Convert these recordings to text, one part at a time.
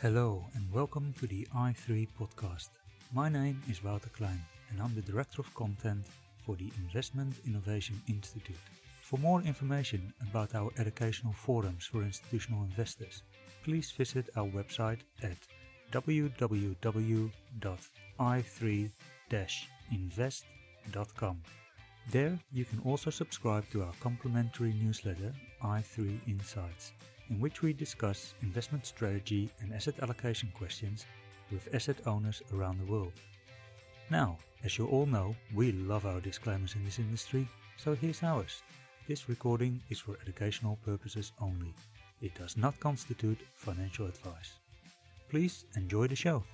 Hello and welcome to the i3 podcast. My name is Wouter Klein and I'm the Director of Content for the Investment Innovation Institute. For more information about our educational forums for institutional investors, please visit our website at www.i3-invest.com. There you can also subscribe to our complimentary newsletter i3 Insights in which we discuss investment strategy and asset allocation questions with asset owners around the world. Now, as you all know, we love our disclaimers in this industry, so here's ours. This recording is for educational purposes only. It does not constitute financial advice. Please enjoy the show.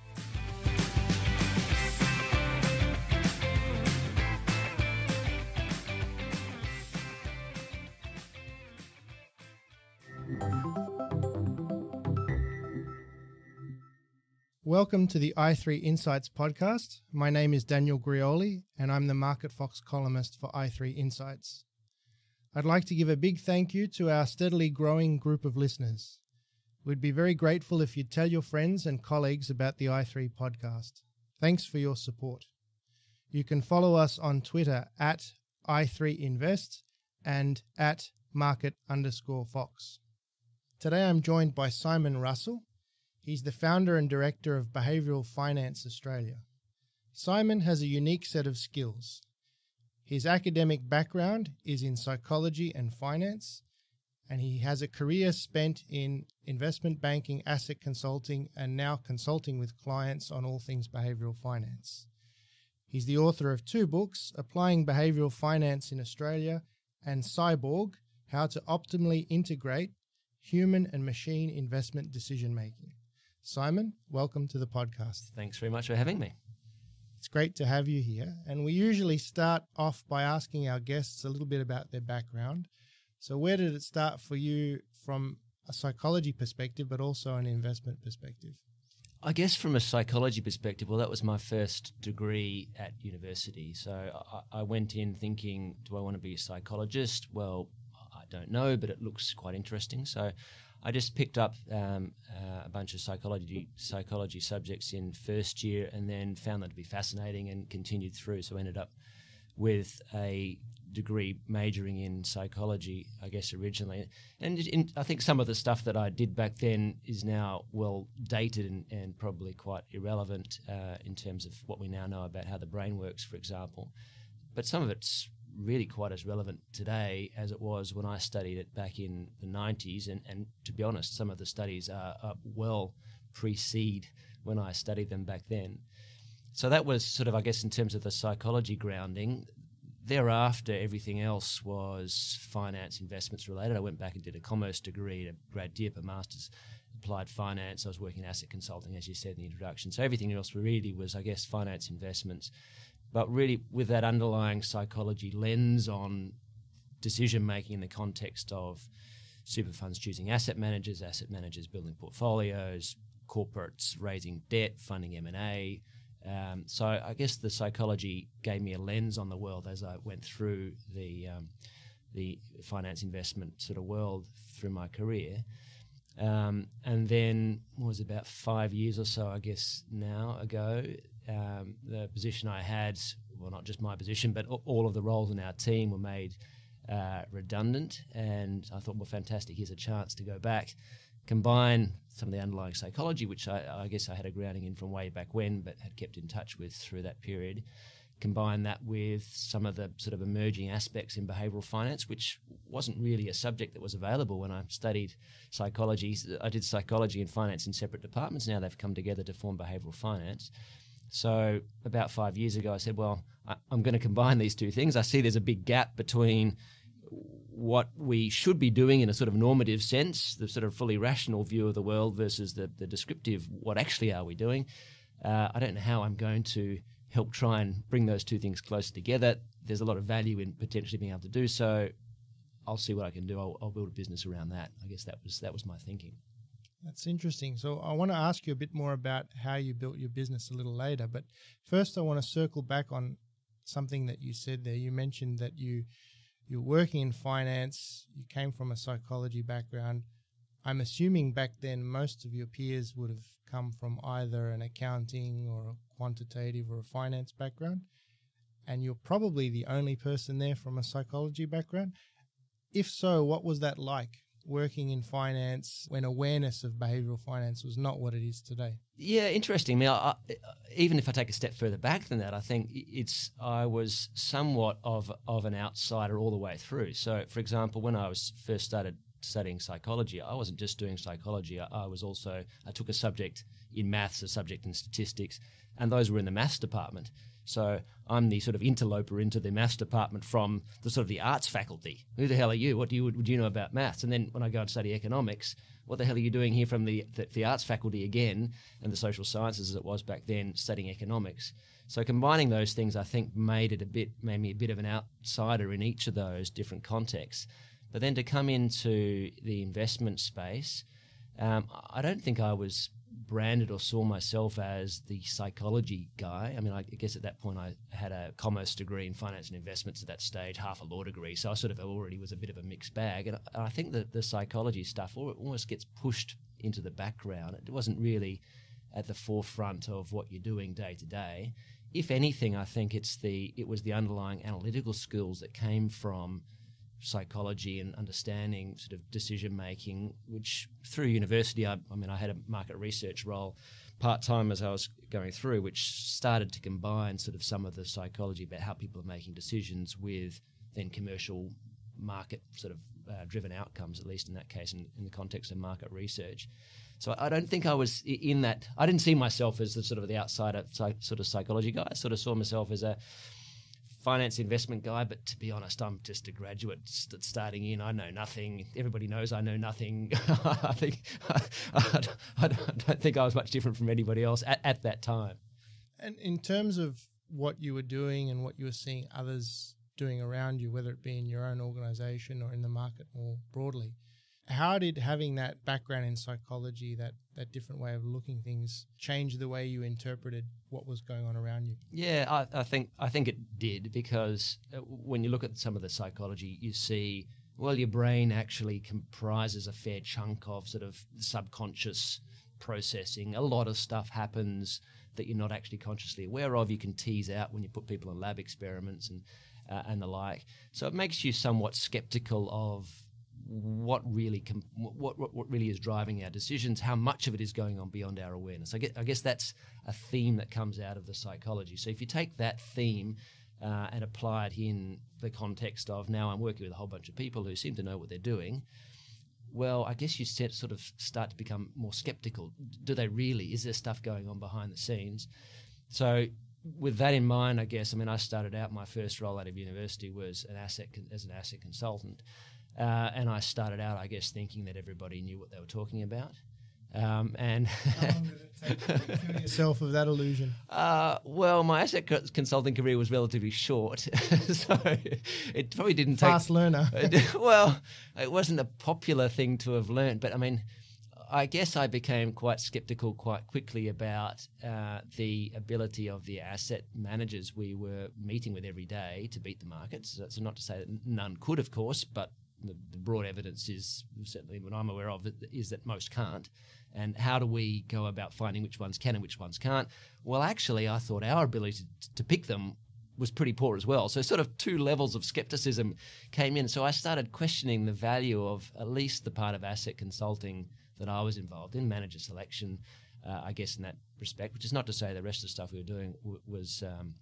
Welcome to the i3 Insights podcast. My name is Daniel Grioli, and I'm the Market Fox columnist for i3 Insights. I'd like to give a big thank you to our steadily growing group of listeners. We'd be very grateful if you'd tell your friends and colleagues about the i3 podcast. Thanks for your support. You can follow us on Twitter at i3invest and at market underscore fox. Today I'm joined by Simon Russell, He's the founder and director of Behavioral Finance Australia. Simon has a unique set of skills. His academic background is in psychology and finance, and he has a career spent in investment banking, asset consulting, and now consulting with clients on all things behavioral finance. He's the author of two books Applying Behavioral Finance in Australia and Cyborg How to Optimally Integrate Human and Machine Investment Decision Making. Simon, welcome to the podcast. Thanks very much for having me. It's great to have you here. And we usually start off by asking our guests a little bit about their background. So, where did it start for you from a psychology perspective, but also an investment perspective? I guess from a psychology perspective, well, that was my first degree at university. So I, I, went in thinking, do I want to be a psychologist? Well, I don't know, but it looks quite interesting. So I just picked up um, uh, a bunch of psychology psychology subjects in first year, and then found that to be fascinating, and continued through. So I ended up with a degree majoring in psychology, I guess originally, and in, I think some of the stuff that I did back then is now well dated and, and probably quite irrelevant uh, in terms of what we now know about how the brain works, for example. But some of it's really quite as relevant today as it was when I studied it back in the 90s. And, and to be honest, some of the studies are, are well precede when I studied them back then. So that was sort of, I guess, in terms of the psychology grounding. Thereafter, everything else was finance investments related. I went back and did a commerce degree, a grad dip, a master's applied finance. I was working in asset consulting, as you said in the introduction. So everything else really was, I guess, finance investments but really with that underlying psychology lens on decision making in the context of super funds choosing asset managers, asset managers building portfolios, corporates raising debt, funding M and A. Um, so I guess the psychology gave me a lens on the world as I went through the um, the finance investment sort of world through my career. Um, and then was about five years or so, I guess now ago, um, the position I had, well, not just my position, but all of the roles in our team were made uh, redundant. And I thought, well, fantastic, here's a chance to go back, combine some of the underlying psychology, which I, I guess I had a grounding in from way back when, but had kept in touch with through that period. Combine that with some of the sort of emerging aspects in behavioral finance, which wasn't really a subject that was available when I studied psychology. I did psychology and finance in separate departments. Now they've come together to form behavioral finance. So about five years ago, I said, well, I, am going to combine these two things. I see there's a big gap between what we should be doing in a sort of normative sense, the sort of fully rational view of the world versus the, the descriptive, what actually are we doing? Uh, I don't know how I'm going to help try and bring those two things closer together. There's a lot of value in potentially being able to do so. I'll see what I can do. I'll, I'll build a business around that. I guess that was that was my thinking. That's interesting. So I want to ask you a bit more about how you built your business a little later, but first I want to circle back on something that you said there. You mentioned that you you're working in finance, you came from a psychology background. I'm assuming back then most of your peers would have come from either an accounting or a quantitative or a finance background, and you're probably the only person there from a psychology background. If so, what was that like? Working in finance when awareness of behavioral finance was not what it is today? Yeah, interesting. I mean, I, I, even if I take a step further back than that, I think it's I was somewhat of of an outsider all the way through. So, for example, when I was first started studying psychology, I wasn't just doing psychology. I, I was also I took a subject in maths, a subject in statistics, and those were in the maths department. So I'm the sort of interloper into the maths department from the sort of the arts faculty. Who the hell are you? What do you would you know about maths? And then when I go and study economics, what the hell are you doing here from the, the, the arts faculty again and the social sciences as it was back then studying economics? So combining those things, I think, made it a bit made me a bit of an outsider in each of those different contexts. But then to come into the investment space, um, I don't think I was branded or saw myself as the psychology guy. I mean, I guess at that point I had a commerce degree in finance and investments at that stage, half a law degree. So I sort of already was a bit of a mixed bag. And I think that the psychology stuff almost gets pushed into the background. It wasn't really at the forefront of what you're doing day to day. If anything, I think it's the it was the underlying analytical skills that came from psychology and understanding sort of decision making, which through university, I, I, mean, I had a market research role part time as I was going through, which started to combine sort of some of the psychology about how people are making decisions with then commercial market sort of uh, driven outcomes, at least in that case, in, in the context of market research. So I don't think I was in that. I didn't see myself as the sort of the outsider sort of psychology guy. I sort of saw myself as a finance investment guy, but to be honest, I'm just a graduate st- starting in. I know nothing. Everybody knows I know nothing. I think I, I, don't think I was much different from anybody else at, at that time. And in terms of what you were doing and what you were seeing others doing around you, whether it be in your own organization or in the market more broadly, how did having that background in psychology, that that different way of looking things, change the way you interpreted what was going on around you? Yeah, I, I think I think it did because uh, when you look at some of the psychology, you see well, your brain actually comprises a fair chunk of sort of subconscious processing. A lot of stuff happens that you're not actually consciously aware of. You can tease out when you put people in lab experiments and uh, and the like. So it makes you somewhat skeptical of what really com- what, what, what really is driving our decisions, how much of it is going on beyond our awareness. I guess, I guess that's a theme that comes out of the psychology. So if you take that theme uh, and apply it in the context of now I'm working with a whole bunch of people who seem to know what they're doing. Well, I guess you set, sort of start to become more skeptical. Do they really? Is there stuff going on behind the scenes? So with that in mind, I guess I mean I started out my first role out of university was an asset as an asset consultant, uh, and I started out, I guess, thinking that everybody knew what they were talking about. Um, and yourself of that illusion. Uh, well, my asset consulting career was relatively short, so it probably didn't fast take, learner. well, it wasn't a popular thing to have learned, but I mean, I guess I became quite skeptical quite quickly about uh, the ability of the asset managers we were meeting with every day to beat the markets. So, so not to say that none could, of course, but the, the, broad evidence is certainly what I'm aware of is that most can't. And how do we go about finding which ones can and which ones can't? Well, actually, I thought our ability to, to pick them was pretty poor as well. So, sort of two levels of skepticism came in. So, I started questioning the value of at least the part of asset consulting that I was involved in, manager selection, uh, I guess, in that respect, which is not to say the rest of the stuff we were doing w- was. Um,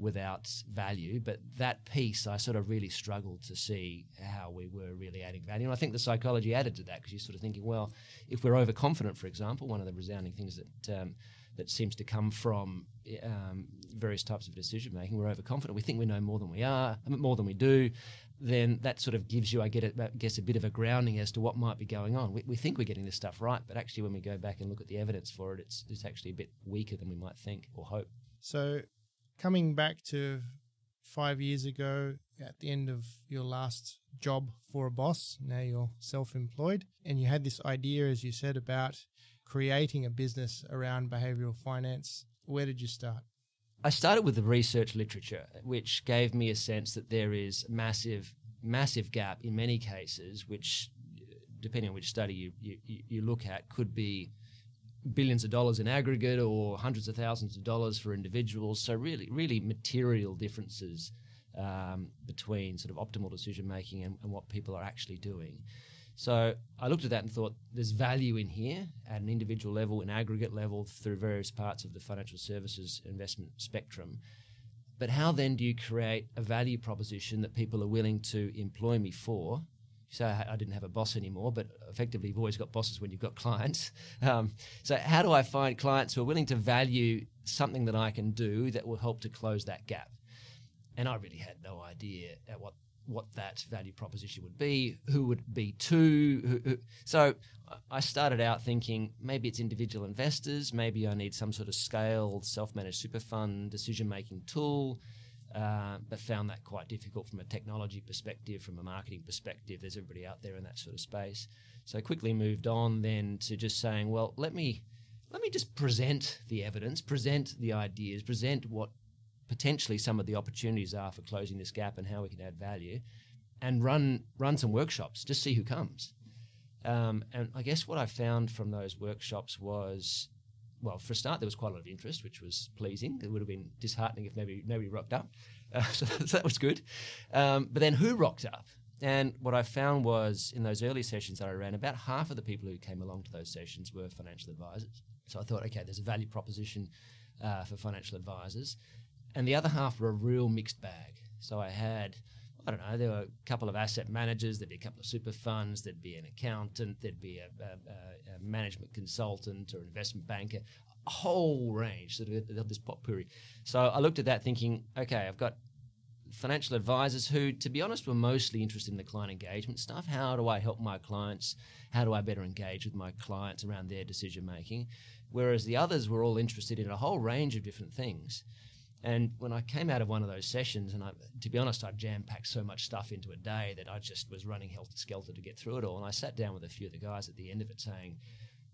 without value. But that piece, I sort of really struggled to see how we were really adding value. And I think the psychology added to that because you're sort of thinking, well, if we're overconfident, for example, one of the resounding things that um, that seems to come from um, various types of decision making, we're overconfident. We think we know more than we are, more than we do. Then that sort of gives you, I guess, a bit of a grounding as to what might be going on. We, we think we're getting this stuff right, but actually, when we go back and look at the evidence for it, it's, it's actually a bit weaker than we might think or hope. So coming back to five years ago at the end of your last job for a boss. Now you're self employed. And you had this idea, as you said, about creating a business around behavioral finance. Where did you start? I started with the research literature, which gave me a sense that there is massive, massive gap in many cases, which, depending on which study you, you, you look at, could be billions of dollars in aggregate or hundreds of thousands of dollars for individuals. So really, really material differences um, between sort of optimal decision making and, and, what people are actually doing. So I looked at that and thought there's value in here at an individual level, an aggregate level, through various parts of the financial services investment spectrum. But how then do you create a value proposition that people are willing to employ me for so I didn't have a boss anymore, but effectively you've always got bosses when you've got clients. Um, so how do I find clients who are willing to value something that I can do that will help to close that gap? And I really had no idea at what what that value proposition would be, who would be to. Who, who. So I started out thinking maybe it's individual investors, maybe I need some sort of scaled self-managed super fund decision making tool uh, but found that quite difficult from a technology perspective, from a marketing perspective. There's everybody out there in that sort of space. So quickly moved on then to just saying, well, let me let me just present the evidence, present the ideas, present what potentially some of the opportunities are for closing this gap and how we can add value, and run run some workshops. Just see who comes. Um, and I guess what I found from those workshops was well, for a start, there was quite a lot of interest, which was pleasing. It would have been disheartening if nobody, nobody rocked up. Uh, so, so, that was good. Um, but then who rocked up? And what I found was in those early sessions that I ran, about half of the people who came along to those sessions were financial advisors. So I thought, okay, there's a value proposition uh, for financial advisors. And the other half were a real mixed bag. So I had I don't know, there were a couple of asset managers, there'd be a couple of super funds, there'd be an accountant, there'd be a, a, a management consultant or investment banker, a whole range sort of, of this potpourri. So I looked at that thinking, okay, I've got financial advisors who, to be honest, were mostly interested in the client engagement stuff. How do I help my clients? How do I better engage with my clients around their decision making? Whereas the others were all interested in a whole range of different things. And when I came out of one of those sessions, and I, to be honest, I jam packed so much stuff into a day that I just was running helter skelter to get through it all. And I sat down with a few of the guys at the end of it saying,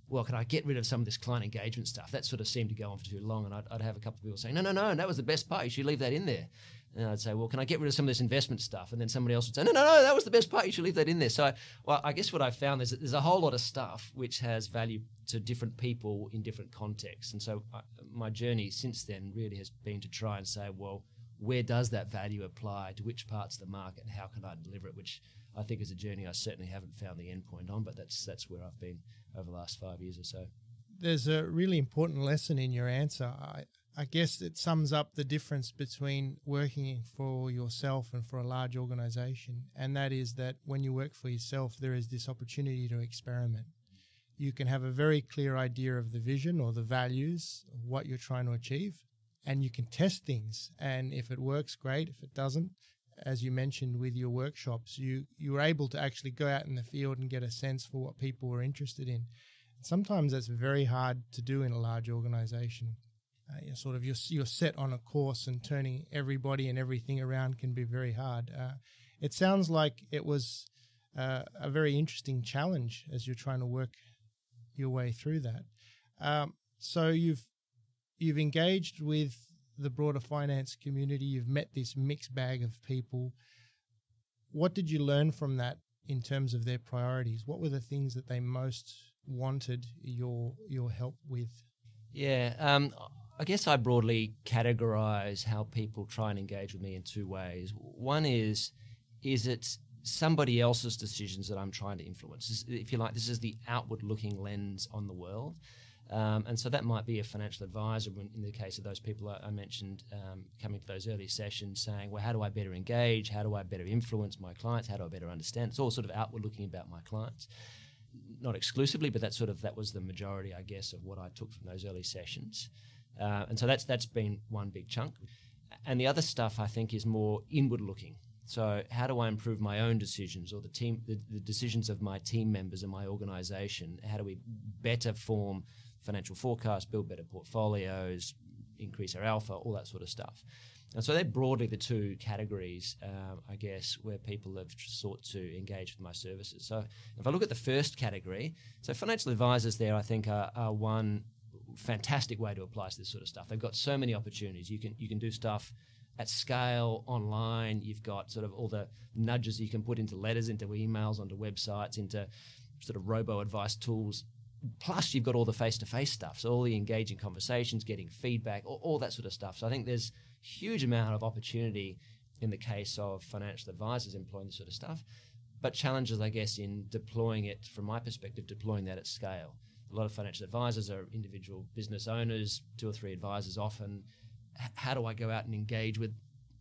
well, can I get rid of some of this client engagement stuff? That sort of seemed to go on for too long. And I'd, I'd have a couple of people saying, no, no, no, that was the best part. You should leave that in there. And I'd say, well, can I get rid of some of this investment stuff? And then somebody else would say, no, no, no, that was the best part. You should leave that in there. So, well, I guess what I found is that there's a whole lot of stuff which has value to different people in different contexts. And so I, my journey since then really has been to try and say, well, where does that value apply to which parts of the market and how can I deliver it? Which I think is a journey I certainly haven't found the end point on, but that's that's where I've been over the last five years or so. There's a really important lesson in your answer. I, I guess it sums up the difference between working for yourself and for a large organization. And that is that when you work for yourself, there is this opportunity to experiment. You can have a very clear idea of the vision or the values of what you're trying to achieve, and you can test things. And if it works, great. If it doesn't, as you mentioned with your workshops, you, you were able to actually go out in the field and get a sense for what people were interested in. Sometimes that's very hard to do in a large organization uh, you're sort of you're, you're set on a course and turning everybody and everything around can be very hard. Uh, it sounds like it was uh, a very interesting challenge as you're trying to work your way through that. Um, so you've you've engaged with the broader finance community. You've met this mixed bag of people. What did you learn from that in terms of their priorities? What were the things that they most wanted your your help with? Yeah, um, I guess I broadly categorize how people try and engage with me in two ways. One is, is it somebody else's decisions that I'm trying to influence? If you like, this is the outward looking lens on the world. Um, and so that might be a financial advisor in the case of those people I, I mentioned um, coming to those early sessions saying, well, how do I better engage? How do I better influence my clients? How do I better understand? It's all sort of outward looking about my clients. Not exclusively, but that sort of that was the majority, I guess, of what I took from those early sessions. Uh, and so that's that's been one big chunk. And the other stuff I think is more inward looking. So how do I improve my own decisions or the team the, the decisions of my team members and my organization? How do we better form financial forecasts, build better portfolios, increase our alpha, all that sort of stuff. And so they're broadly the two categories, um, I guess, where people have sought to engage with my services. So if I look at the first category, so financial advisors there, I think, are, are one fantastic way to apply to this sort of stuff. They've got so many opportunities. You can you can do stuff at scale online. You've got sort of all the nudges you can put into letters, into emails, onto websites, into sort of robo advice tools. Plus, you've got all the face to face stuff. So, all the engaging conversations, getting feedback, all, all, that sort of stuff. So, I think there's huge amount of opportunity in the case of financial advisors employing this sort of stuff, but challenges, I guess, in deploying it from my perspective, deploying that at scale. A lot of financial advisors are individual business owners, two or three advisors often. H- how do I go out and engage with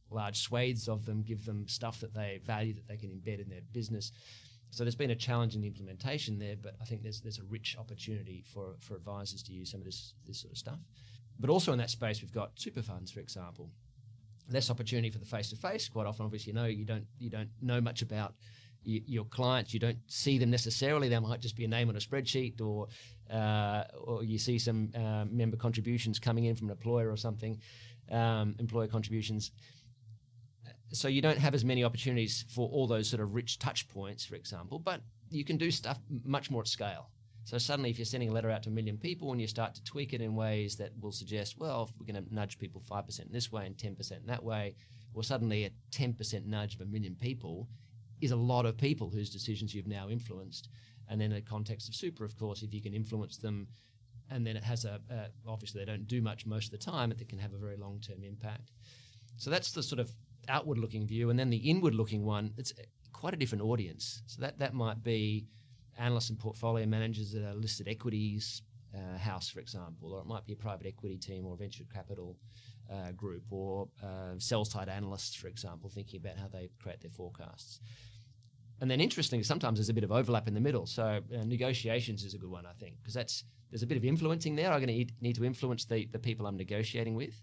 large swathes of them, give them stuff that they value that they can embed in their business? So there's been a challenge in the implementation there, but I think there's there's a rich opportunity for, for advisors to use some of this this sort of stuff. But also in that space, we've got super funds, for example. Less opportunity for the face to face. Quite often, obviously, you know you don't you don't know much about your clients. You don't see them necessarily. They might just be a name on a spreadsheet, or uh, or you see some uh, member contributions coming in from an employer or something, um, employer contributions. So you don't have as many opportunities for all those sort of rich touch points, for example. But you can do stuff much more at scale. So suddenly, if you're sending a letter out to a million people and you start to tweak it in ways that will suggest, well, if we're going to nudge people 5% this way and 10% that way, well, suddenly a 10% nudge of a million people is a lot of people whose decisions you've now influenced. And then in the context of super, of course, if you can influence them, and then it has a, a obviously they don't do much most of the time, but they can have a very long term impact. So that's the sort of outward looking view. And then the inward looking one, it's quite a different audience. So that, that might be analysts and portfolio managers at a listed equities uh, house, for example, or it might be a private equity team or venture capital uh, group, or uh, sell side analysts, for example, thinking about how they create their forecasts. And then, interestingly, sometimes there's a bit of overlap in the middle. So, uh, negotiations is a good one, I think, because that's there's a bit of influencing there. I'm going to need to influence the, the people I'm negotiating with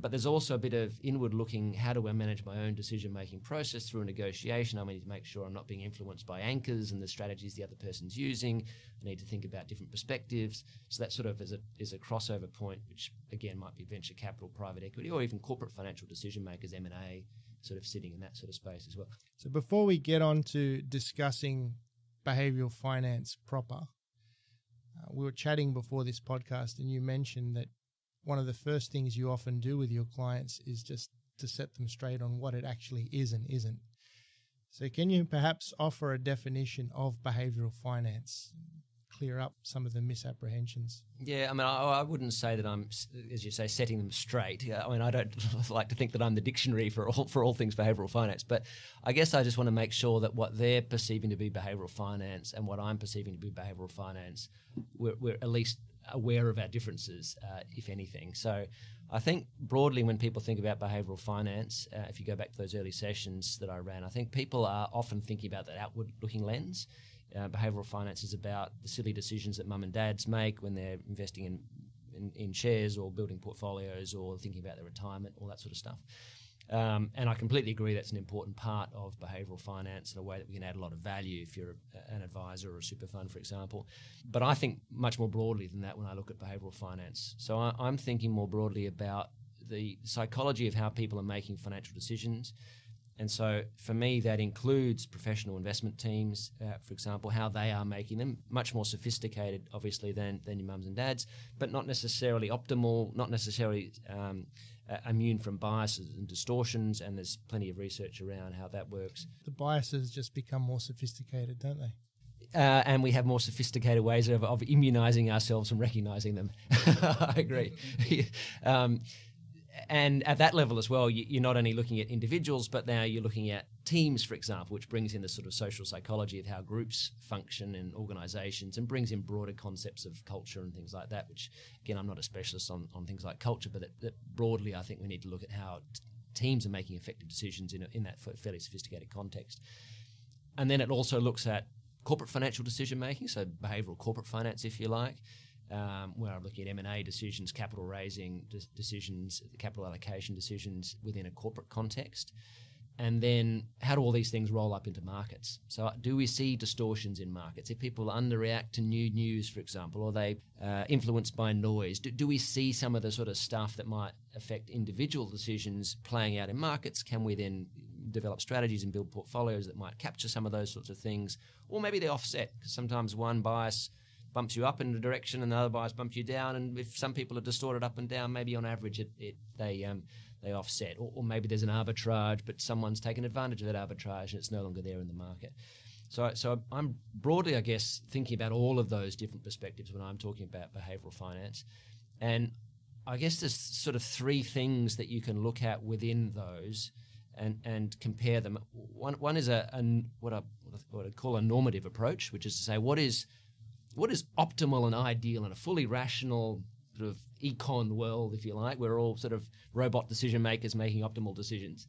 but there's also a bit of inward looking how do I manage my own decision making process through a negotiation? I need to make sure I'm not being influenced by anchors and the strategies the other person's using. I need to think about different perspectives. So that sort of is a, is a crossover point, which again might be venture capital, private equity, or even corporate financial decision makers, M&A, sort of sitting in that sort of space as well. So before we get on to discussing behavioral finance proper, uh, we were chatting before this podcast and you mentioned that one of the first things you often do with your clients is just to set them straight on what it actually is and isn't. So, can you perhaps offer a definition of behavioral finance? Clear up some of the misapprehensions. Yeah, I mean, I, I, wouldn't say that I'm, as you say, setting them straight. I mean, I don't like to think that I'm the dictionary for all for all things behavioral finance, but I guess I just want to make sure that what they're perceiving to be behavioral finance and what I'm perceiving to be behavioral finance, we're, we're at least aware of our differences, uh, if anything. So I think broadly, when people think about behavioral finance, uh, if you go back to those early sessions that I ran, I think people are often thinking about that outward looking lens. Uh, behavioral finance is about the silly decisions that mum and dads make when they're investing in, in, in shares or building portfolios or thinking about their retirement, all that sort of stuff. Um, and I completely agree that's an important part of behavioural finance in a way that we can add a lot of value if you're a, an advisor or a super fund, for example. But I think much more broadly than that when I look at behavioural finance. So I, I'm thinking more broadly about the psychology of how people are making financial decisions. And so for me, that includes professional investment teams, uh, for example, how they are making them much more sophisticated, obviously, than, than your mums and dads, but not necessarily optimal, not necessarily um, uh, immune from biases and distortions, and there's plenty of research around how that works. The biases just become more sophisticated, don't they? Uh, and we have more sophisticated ways of, of immunizing ourselves from recognizing them. I agree. um, and at that level as well, you're not only looking at individuals, but now you're looking at teams, for example, which brings in the sort of social psychology of how groups function and organizations and brings in broader concepts of culture and things like that, which, again, I'm not a specialist on, on things like culture, but broadly, I think we need to look at how t- teams are making effective decisions in, a, in that fairly sophisticated context. And then it also looks at corporate financial decision making, so behavioral corporate finance, if you like um, where I'm looking at M&A decisions, capital raising de- decisions, capital allocation decisions within a corporate context. and then how do all these things roll up into markets? So, do we see distortions in markets? If people underreact to new news, for example, or they uh, influenced by noise, do, do we see some of the sort of stuff that might affect individual decisions playing out in markets? Can we then develop strategies and build portfolios that might capture some of those sorts of things? Or maybe they offset, because sometimes one bias bumps you up in a direction and the other bias bumps you down. And if some people are distorted up and down, maybe on average it, it they um, they offset. Or, or, maybe there's an arbitrage, but someone's taken advantage of that arbitrage and it's no longer there in the market. So, so I'm broadly, I guess, thinking about all of those different perspectives when I'm talking about behavioral finance. And I guess there's sort of three things that you can look at within those and, and compare them. One, one is a, a what, I, what I call a normative approach, which is to say what is what is optimal and ideal in a fully rational sort of econ world, if you like. We're all sort of robot decision makers making optimal decisions.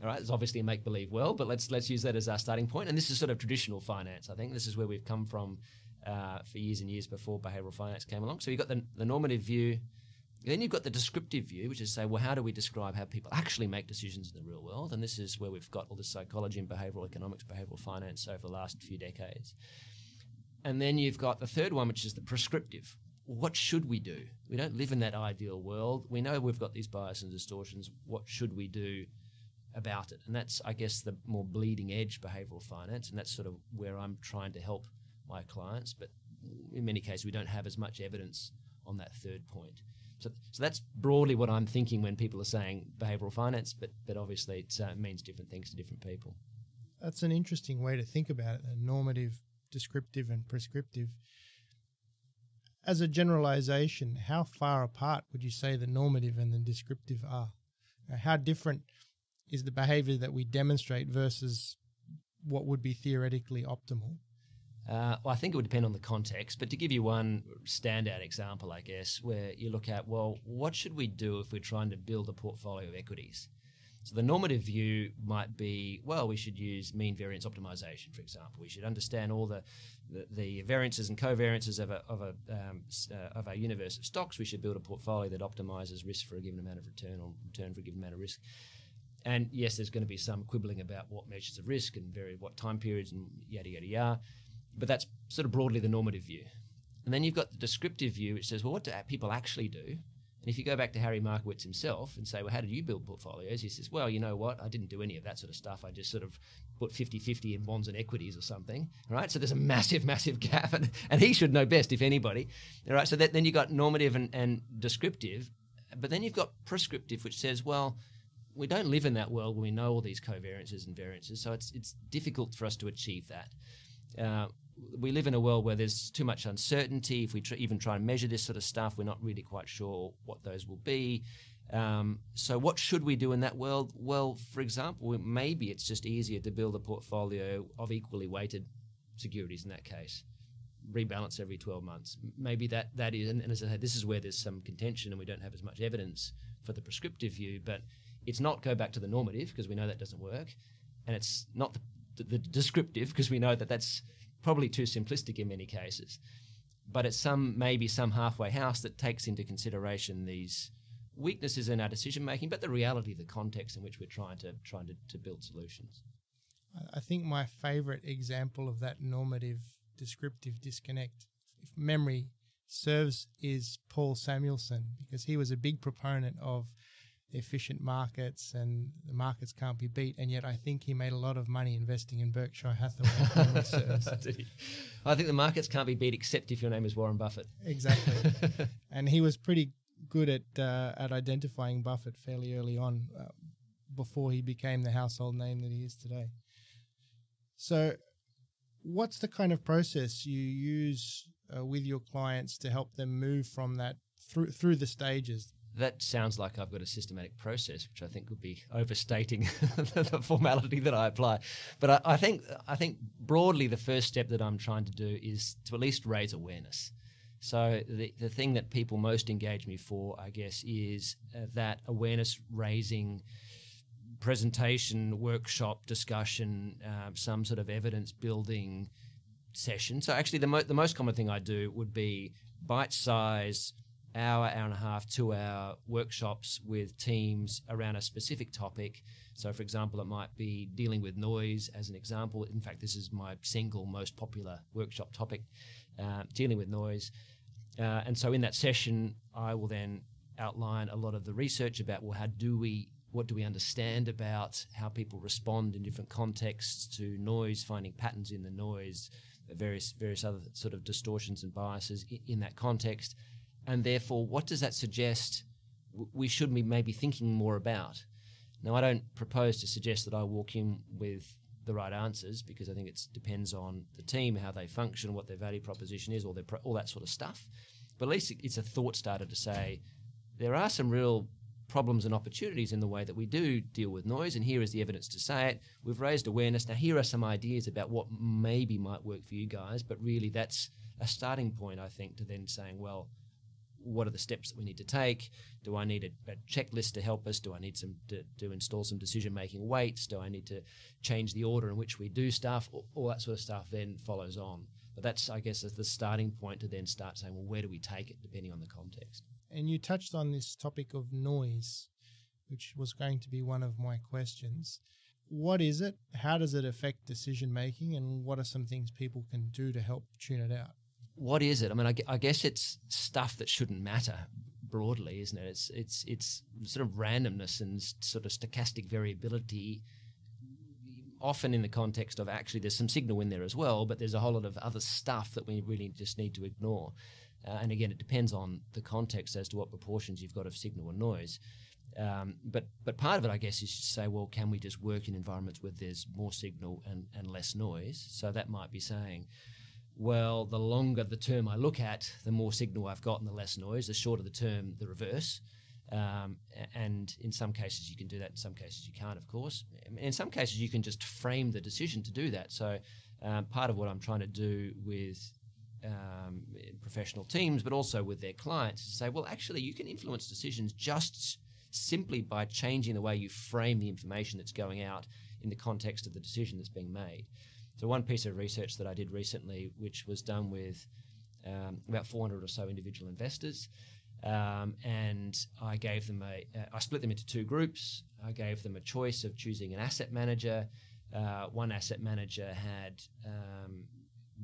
All right, it's obviously a make believe world, but let's let's use that as our starting point. And this is sort of traditional finance. I think this is where we've come from uh, for years and years before behavioral finance came along. So you've got the, the normative view, then you've got the descriptive view, which is say, well, how do we describe how people actually make decisions in the real world? And this is where we've got all the psychology and behavioral economics, behavioral finance over the last few decades. And then you've got the third one, which is the prescriptive, what should we do? We don't live in that ideal world. We know we've got these biases and distortions. What should we do about it? And that's, I guess, the more bleeding edge behavioral finance. And that's sort of where I'm trying to help my clients. But in many cases, we don't have as much evidence on that third point. So, so that's broadly what I'm thinking when people are saying behavioral finance, but, but obviously it uh, means different things to different people. That's an interesting way to think about it the normative, descriptive, and prescriptive as a generalization, how far apart would you say the normative and the descriptive are? How different is the behavior that we demonstrate versus what would be theoretically optimal? Uh, well, I think it would depend on the context, but to give you one standout example, I guess, where you look at, well, what should we do if we're trying to build a portfolio of equities? So the normative view might be, well, we should use mean variance optimization, for example. We should understand all the, the, the variances and covariances of a, of, a, um, uh, of a universe of stocks. We should build a portfolio that optimizes risk for a given amount of return or return for a given amount of risk. And yes, there's going to be some quibbling about what measures of risk and vary what time periods and yada, yada, yada. But that's sort of broadly the normative view. And then you've got the descriptive view, which says, well, what do people actually do? And if you go back to Harry Markowitz himself and say, well, how did you build portfolios? He says, well, you know what? I didn't do any of that sort of stuff. I just sort of put 50 50 in bonds and equities or something. Right. So there's a massive, massive gap. And, and he should know best, if anybody. All right. So that, then you've got normative and, and descriptive. But then you've got prescriptive, which says, well, we don't live in that world where we know all these covariances and variances. So it's, it's difficult for us to achieve that. Uh, we live in a world where there's too much uncertainty. If we tr- even try and measure this sort of stuff, we're not really quite sure what those will be. Um, so, what should we do in that world? Well, for example, maybe it's just easier to build a portfolio of equally weighted securities in that case. Rebalance every 12 months. Maybe that, that is, and, and as I said, this is where there's some contention and we don't have as much evidence for the prescriptive view, but it's not go back to the normative because we know that doesn't work. And it's not the, the, the descriptive because we know that that's probably too simplistic in many cases. But it's some maybe some halfway house that takes into consideration these weaknesses in our decision making, but the reality, the context in which we're trying to trying to, to build solutions. I think my favorite example of that normative descriptive disconnect, if memory serves, is Paul Samuelson because he was a big proponent of efficient markets and the markets can't be beat. And yet, I think he made a lot of money investing in Berkshire Hathaway. I think the markets can't be beat except if your name is Warren Buffett. Exactly. and he was pretty good at uh, at identifying Buffett fairly early on, uh, before he became the household name that he is today. So, what's the kind of process you use uh, with your clients to help them move from that through through the stages? That sounds like I've got a systematic process, which I think would be overstating the formality that I apply. But I, I, think I think broadly the first step that I'm trying to do is to at least raise awareness. So the the thing that people most engage me for, I guess, is uh, that awareness raising presentation, workshop, discussion, uh, some sort of evidence building session. So actually, the mo- the most common thing I do would be bite size hour, hour and a half, two hour workshops with teams around a specific topic. So, for example, it might be dealing with noise as an example. In fact, this is my single most popular workshop topic uh, dealing with noise. Uh, and so, in that session, I will then outline a lot of the research about well, how do we what do we understand about how people respond in different contexts to noise, finding patterns in the noise, various various other sort of distortions and biases in, in that context, and therefore, what does that suggest we should be maybe thinking more about? Now, I don't propose to suggest that I walk in with the right answers because I think it depends on the team, how they function, what their value proposition is, all their all that sort of stuff. But at least it's a thought starter to say there are some real problems and opportunities in the way that we do deal with noise, and here is the evidence to say it. We've raised awareness. Now, here are some ideas about what maybe might work for you guys, but really that's a starting point, I think, to then saying, well, what are the steps that we need to take? Do I need a, a checklist to help us? Do I need some to, to install some decision making weights? Do I need to change the order in which we do stuff? All, all, that sort of stuff then follows on. But that's, I guess, is the starting point to then start saying, well, where do we take it depending on the context? And you touched on this topic of noise, which was going to be one of my questions. What is it? How does it affect decision making? And what are some things people can do to help tune it out? What is it? I mean, I, I guess it's stuff that shouldn't matter broadly, isn't it? It's it's it's sort of randomness and sort of stochastic variability. Often in the context of actually, there's some signal in there as well, but there's a whole lot of other stuff that we really just need to ignore. Uh, and again, it depends on the context as to what proportions you've got of signal and noise. Um, but but part of it, I guess, is to say, well, can we just work in environments where there's more signal and, and less noise? So that might be saying, well, the longer the term I look at, the more signal I've got and the less noise. The shorter the term, the reverse. Um, and in some cases you can do that. In some cases you can't, of course. In some cases you can just frame the decision to do that. So um, part of what I'm trying to do with um, professional teams, but also with their clients, to say, well, actually, you can influence decisions just simply by changing the way you frame the information that's going out in the context of the decision that's being made. So, one piece of research that I did recently, which was done with um, about 400 or so individual investors, um, and I gave them a, uh, I split them into two groups. I gave them a choice of choosing an asset manager. Uh, one asset manager had um,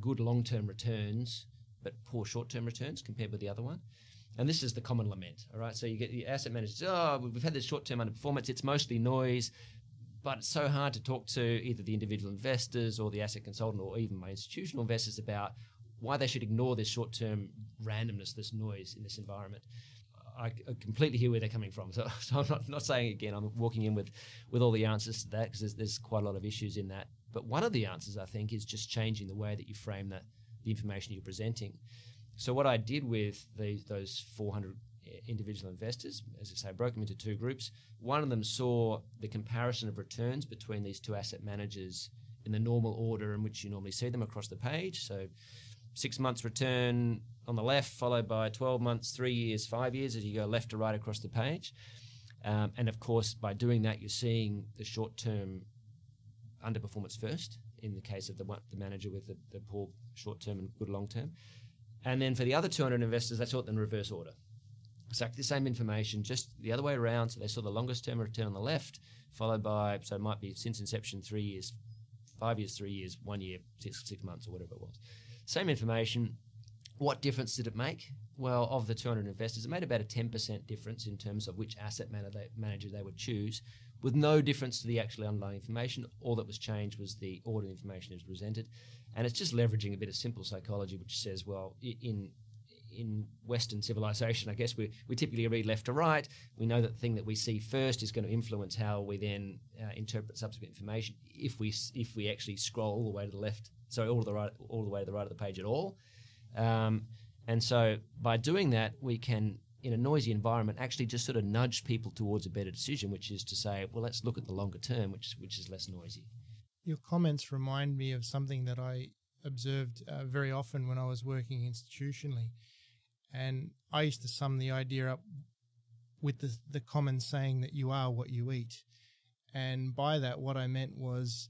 good long term returns, but poor short term returns compared with the other one. And this is the common lament, all right? So you get the asset managers, oh, we've had this short term underperformance, it's mostly noise, but it's so hard to talk to either the individual investors or the asset consultant or even my institutional investors about why they should ignore this short term randomness, this noise in this environment. I, completely hear where they're coming from. So, so I'm not, not saying again, I'm walking in with, with all the answers to that because there's, there's quite a lot of issues in that. But one of the answers, I think, is just changing the way that you frame the, the information you're presenting. So what I did with these, those 400 individual investors, as I say, broke them into two groups. One of them saw the comparison of returns between these two asset managers in the normal order in which you normally see them across the page. So six months return on the left, followed by 12 months, three years, five years as you go left to right across the page. Um, and of course, by doing that, you're seeing the short term underperformance first in the case of the, the manager with the, the poor short term and good long term. And then for the other 200 investors, saw it in reverse order. Exactly the same information, just the other way around. So they saw the longest term return on the left, followed by, so it might be since inception, three years, five years, three years, one year, six, six months, or whatever it was. Same information. What difference did it make? Well, of the 200 investors, it made about a 10% difference in terms of which asset manager they would choose with no difference to the actual underlying information. All that was changed was the order information is presented, and it's just leveraging a bit of simple psychology, which says, well, in in Western civilization, I guess we, we typically read left to right. We know that the thing that we see first is going to influence how we then uh, interpret subsequent information. If we if we actually scroll all the way to the left, so all the right, all the way to the right of the page at all, um, and so by doing that, we can in a noisy environment actually just sort of nudge people towards a better decision, which is to say, well, let's look at the longer term, which which is less noisy. Your comments remind me of something that I observed uh, very often when I was working institutionally, and I used to sum the idea up with the the common saying that you are what you eat, and by that what I meant was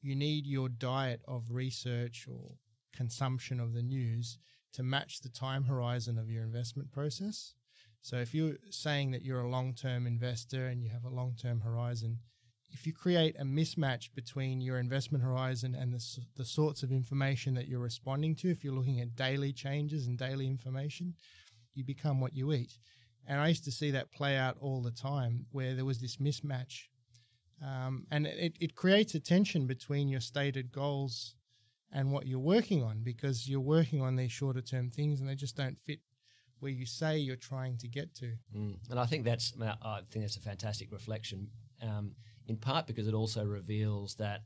you need your diet of research or consumption of the news to match the time horizon of your investment process. So if you're saying that you're a long-term investor and you have a long-term horizon, if you create a mismatch between your investment horizon and the, the sorts of information that you're responding to, if you're looking at daily changes and daily information, you become what you eat. And I used to see that play out all the time where there was this mismatch. Um, and it, it creates a tension between your stated goals and what you're working on because you're working on these shorter term things and they just don't fit where you say you're trying to get to. Mm. And I think that's I think that's a fantastic reflection. Um, in part because it also reveals that,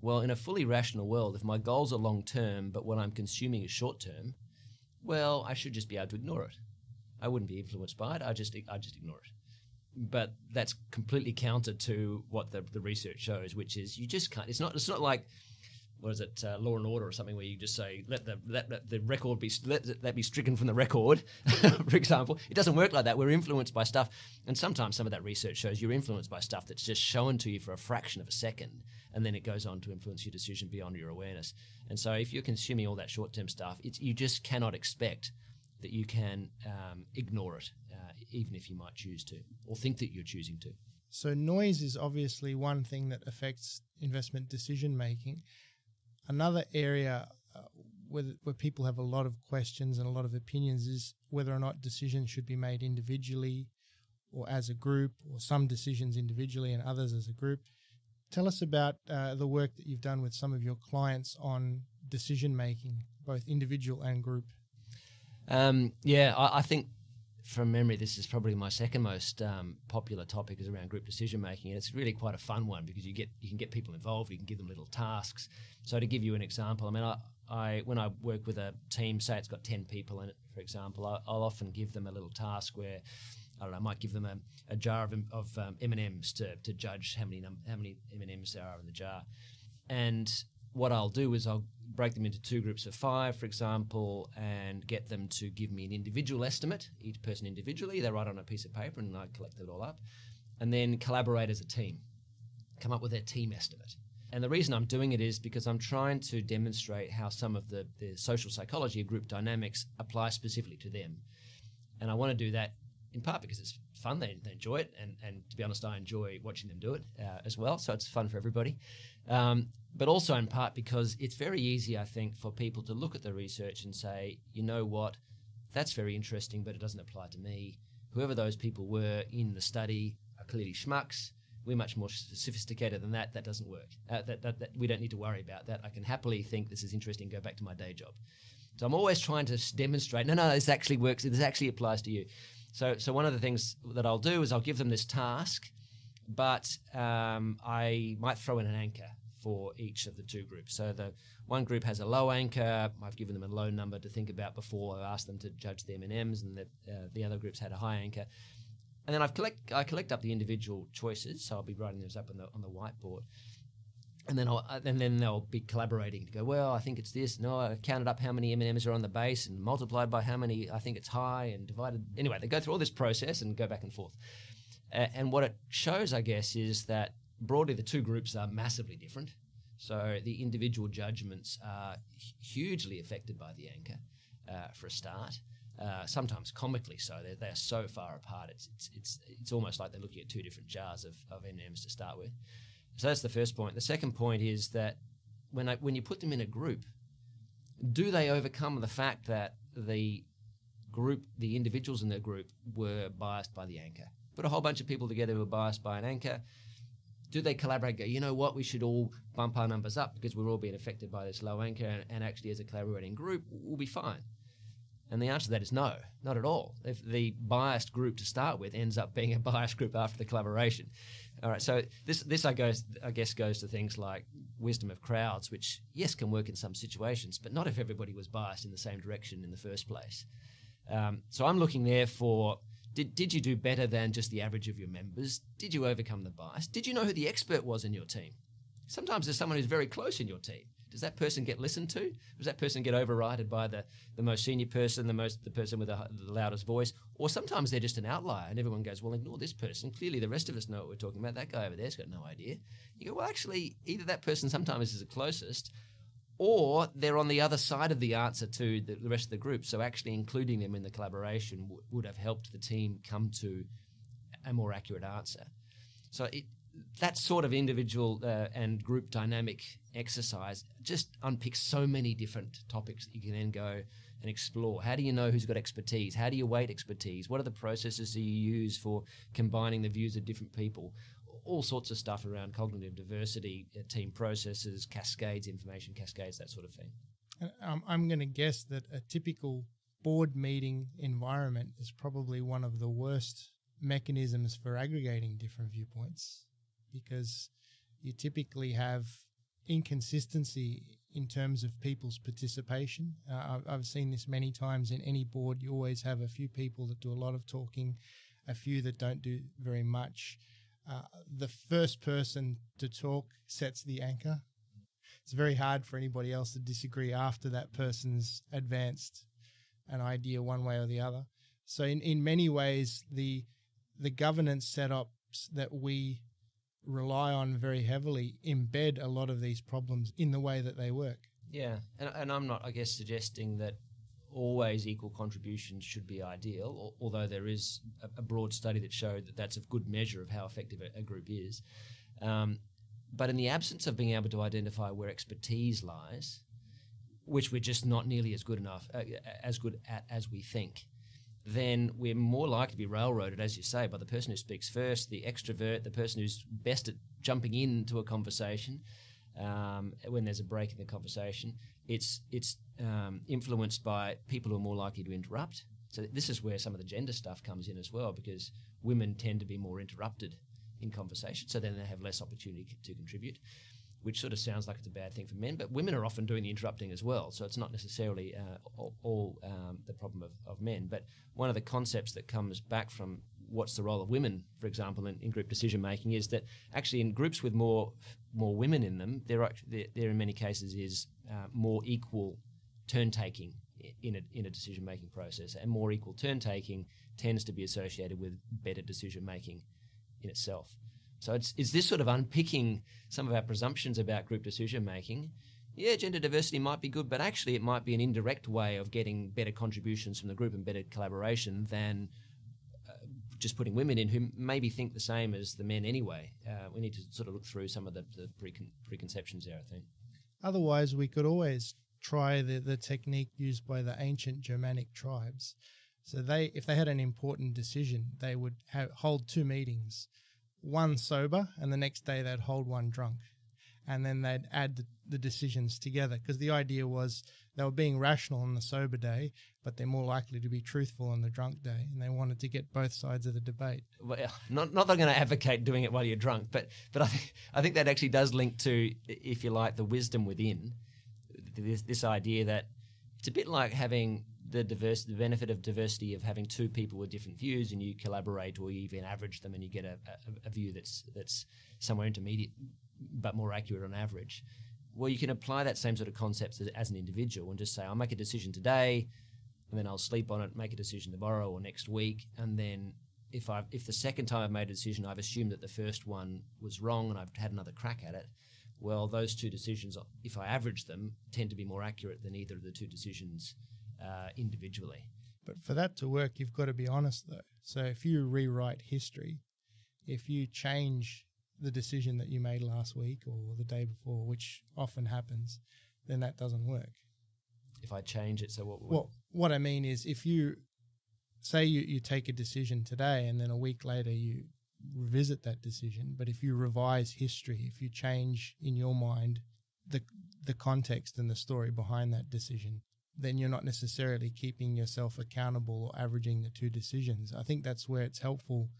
well, in a fully rational world, if my goals are long term, but what I'm consuming is short term, well, I should just be able to ignore it. I wouldn't be influenced by it. I just I just ignore it. But that's completely counter to what the, the research shows, which is you just can't. It's not. It's not like what is it, uh, Law and Order or something, where you just say let the let, let the record be let that be stricken from the record, for example. It doesn't work like that. We're influenced by stuff, and sometimes some of that research shows you're influenced by stuff that's just shown to you for a fraction of a second, and then it goes on to influence your decision beyond your awareness. And so, if you're consuming all that short-term stuff, it's you just cannot expect that you can um, ignore it, uh, even if you might choose to, or think that you're choosing to. So, noise is obviously one thing that affects investment decision making. Another area uh, where, where people have a lot of questions and a lot of opinions is whether or not decisions should be made individually or as a group, or some decisions individually and others as a group. Tell us about uh, the work that you've done with some of your clients on decision making, both individual and group. Um, yeah, I, I, think from memory, this is probably my second most um, popular topic is around group decision making, and it's really quite a fun one because you get you can get people involved, you can give them little tasks. So to give you an example, I mean, I, I when I work with a team, say it's got ten people in it, for example, I, will often give them a little task where. I don't know. I might give them a, a jar of, of um, M and M's to, to judge how many num- how many M and M's there are in the jar, and what I'll do is I'll break them into two groups of five, for example, and get them to give me an individual estimate, each person individually. They write on a piece of paper and I collect it all up. And then collaborate as a team, come up with their team estimate. And the reason I'm doing it is because I'm trying to demonstrate how some of the, the social psychology of group dynamics apply specifically to them. And I want to do that in part because it's fun, they, they enjoy it. And, and to be honest, I enjoy watching them do it uh, as well. So it's fun for everybody. Um, but also in part because it's very easy, I think, for people to look at the research and say, you know what, that's very interesting, but it doesn't apply to me. Whoever those people were in the study are clearly schmucks. We're much more sophisticated than that. That doesn't work. Uh, that, that, that, we don't need to worry about that. I can happily think this is interesting, go back to my day job. So I'm always trying to demonstrate, no, no, this actually works. This actually applies to you. So, so one of the things that I'll do is I'll give them this task, but um, I might throw in an anchor for each of the two groups. So the one group has a low anchor. I've given them a low number to think about before I've asked them to judge the M and M's, and the, uh, the other groups had a high anchor. And then I've collect I collect up the individual choices. So I'll be writing those up on the on the whiteboard. And then, I'll, and then they'll be collaborating to go. Well, I think it's this. No, I counted up how many M and M's are on the base and multiplied by how many I think it's high and divided. Anyway, they go through all this process and go back and forth. Uh, and what it shows, I guess, is that broadly the two groups are massively different. So the individual judgments are hugely affected by the anchor uh, for a start. Uh, sometimes comically so. They're, they're so far apart. It's, it's, it's, it's almost like they're looking at two different jars of, of M&Ms to start with. So that's the first point. The second point is that when, I, when you put them in a group, do they overcome the fact that the group, the individuals in the group, were biased by the anchor? Put a whole bunch of people together who are biased by an anchor do they collaborate? Go, you know what? We should all bump our numbers up because we're all being affected by this low anchor, and, and actually, as a collaborating group, we'll be fine. And the answer to that is no, not at all. If the biased group to start with ends up being a biased group after the collaboration. All right, so this this I guess I guess goes to things like wisdom of crowds, which yes can work in some situations, but not if everybody was biased in the same direction in the first place. Um, so I'm looking there for did, did you do better than just the average of your members? Did you overcome the bias? Did you know who the expert was in your team? Sometimes there's someone who's very close in your team. Does that person get listened to? Does that person get overridden by the, the most senior person, the most the person with the, the loudest voice? Or sometimes they're just an outlier and everyone goes, well, ignore this person. Clearly the rest of us know what we're talking about. That guy over there's got no idea. You go, well, actually, either that person sometimes is the closest or they're on the other side of the answer to the, the rest of the group. So actually including them in the collaboration w- would have helped the team come to a more accurate answer. So it, that sort of individual uh, and group dynamic exercise just unpicks so many different topics that you can then go and explore. How do you know who's got expertise? How do you weight expertise? What are the processes that you use for combining the views of different people? All sorts of stuff around cognitive diversity, uh, team processes, cascades, information cascades, that sort of thing. Um, I'm going to guess that a typical board meeting environment is probably one of the worst mechanisms for aggregating different viewpoints because you typically have inconsistency in terms of people's participation. Uh, I've, seen this many times in any board. You always have a few people that do a lot of talking, a few that don't do very much. Uh, the first person to talk sets the anchor. It's very hard for anybody else to disagree after that person's advanced an idea one way or the other. So in, in many ways, the the governance setups that we rely on very heavily embed a lot of these problems in the way that they work. Yeah, and, and I'm not, I guess, suggesting that always equal contributions should be ideal, although there is a, broad study that showed that that's a good measure of how effective a, a group is. Um, but in the absence of being able to identify where expertise lies, which we're just not nearly as good enough, uh, as good at as we think, then we're more likely to be railroaded, as you say, by the person who speaks first, the extrovert, the person who's best at jumping into a conversation um, when there's a break in the conversation. It's it's um, influenced by people who are more likely to interrupt. So this is where some of the gender stuff comes in as well, because women tend to be more interrupted in conversation, so then they have less opportunity to contribute which sort of sounds like it's a bad thing for men, but women are often doing the interrupting as well. So it's not necessarily uh, all, um, the problem of, of men. But one of the concepts that comes back from what's the role of women, for example, in, in group decision making, is that actually in groups with more more women in them, there are there, there in many cases is uh, more equal turn taking in a, in a decision making process, and more equal turn taking tends to be associated with better decision making in itself. So it's, it's this sort of unpicking some of our presumptions about group decision making. Yeah, gender diversity might be good, but actually it might be an indirect way of getting better contributions from the group and better collaboration than uh, just putting women in who maybe think the same as the men anyway. Uh, we need to sort of look through some of the, the precon- preconceptions there, I think. Otherwise, we could always try the, the technique used by the ancient Germanic tribes. So they, if they had an important decision, they would hold two meetings one sober, and the next day they'd hold one drunk. And then they'd add the, decisions together because the idea was they were being rational on the sober day, but they're more likely to be truthful on the drunk day. And they wanted to get both sides of the debate. Well, not, not that I'm going to advocate doing it while you're drunk, but, but I, think, I think that actually does link to, if you like, the wisdom within this, this idea that it's a bit like having the diverse the benefit of diversity of having two people with different views and you collaborate or you even average them and you get a, a, a view that's that's somewhere intermediate but more accurate on average. Well you can apply that same sort of concepts as, as an individual and just say i'll make a decision today and then i'll sleep on it make a decision tomorrow or next week. And then if i if the second time i've made a decision i've assumed that the first one was wrong and i've had another crack at it well, those two decisions, if I average them, tend to be more accurate than either of the two decisions uh, individually. But for that to work, you've got to be honest, though. So if you rewrite history, if you change the decision that you made last week or the day before, which often happens, then that doesn't work. If I change it, so what? What, well, what I mean is, if you say you, you take a decision today and then a week later you revisit that decision, but if you revise history, if you change in your mind the the context and the story behind that decision, then you're not necessarily keeping yourself accountable or averaging the two decisions. I think that's where it's helpful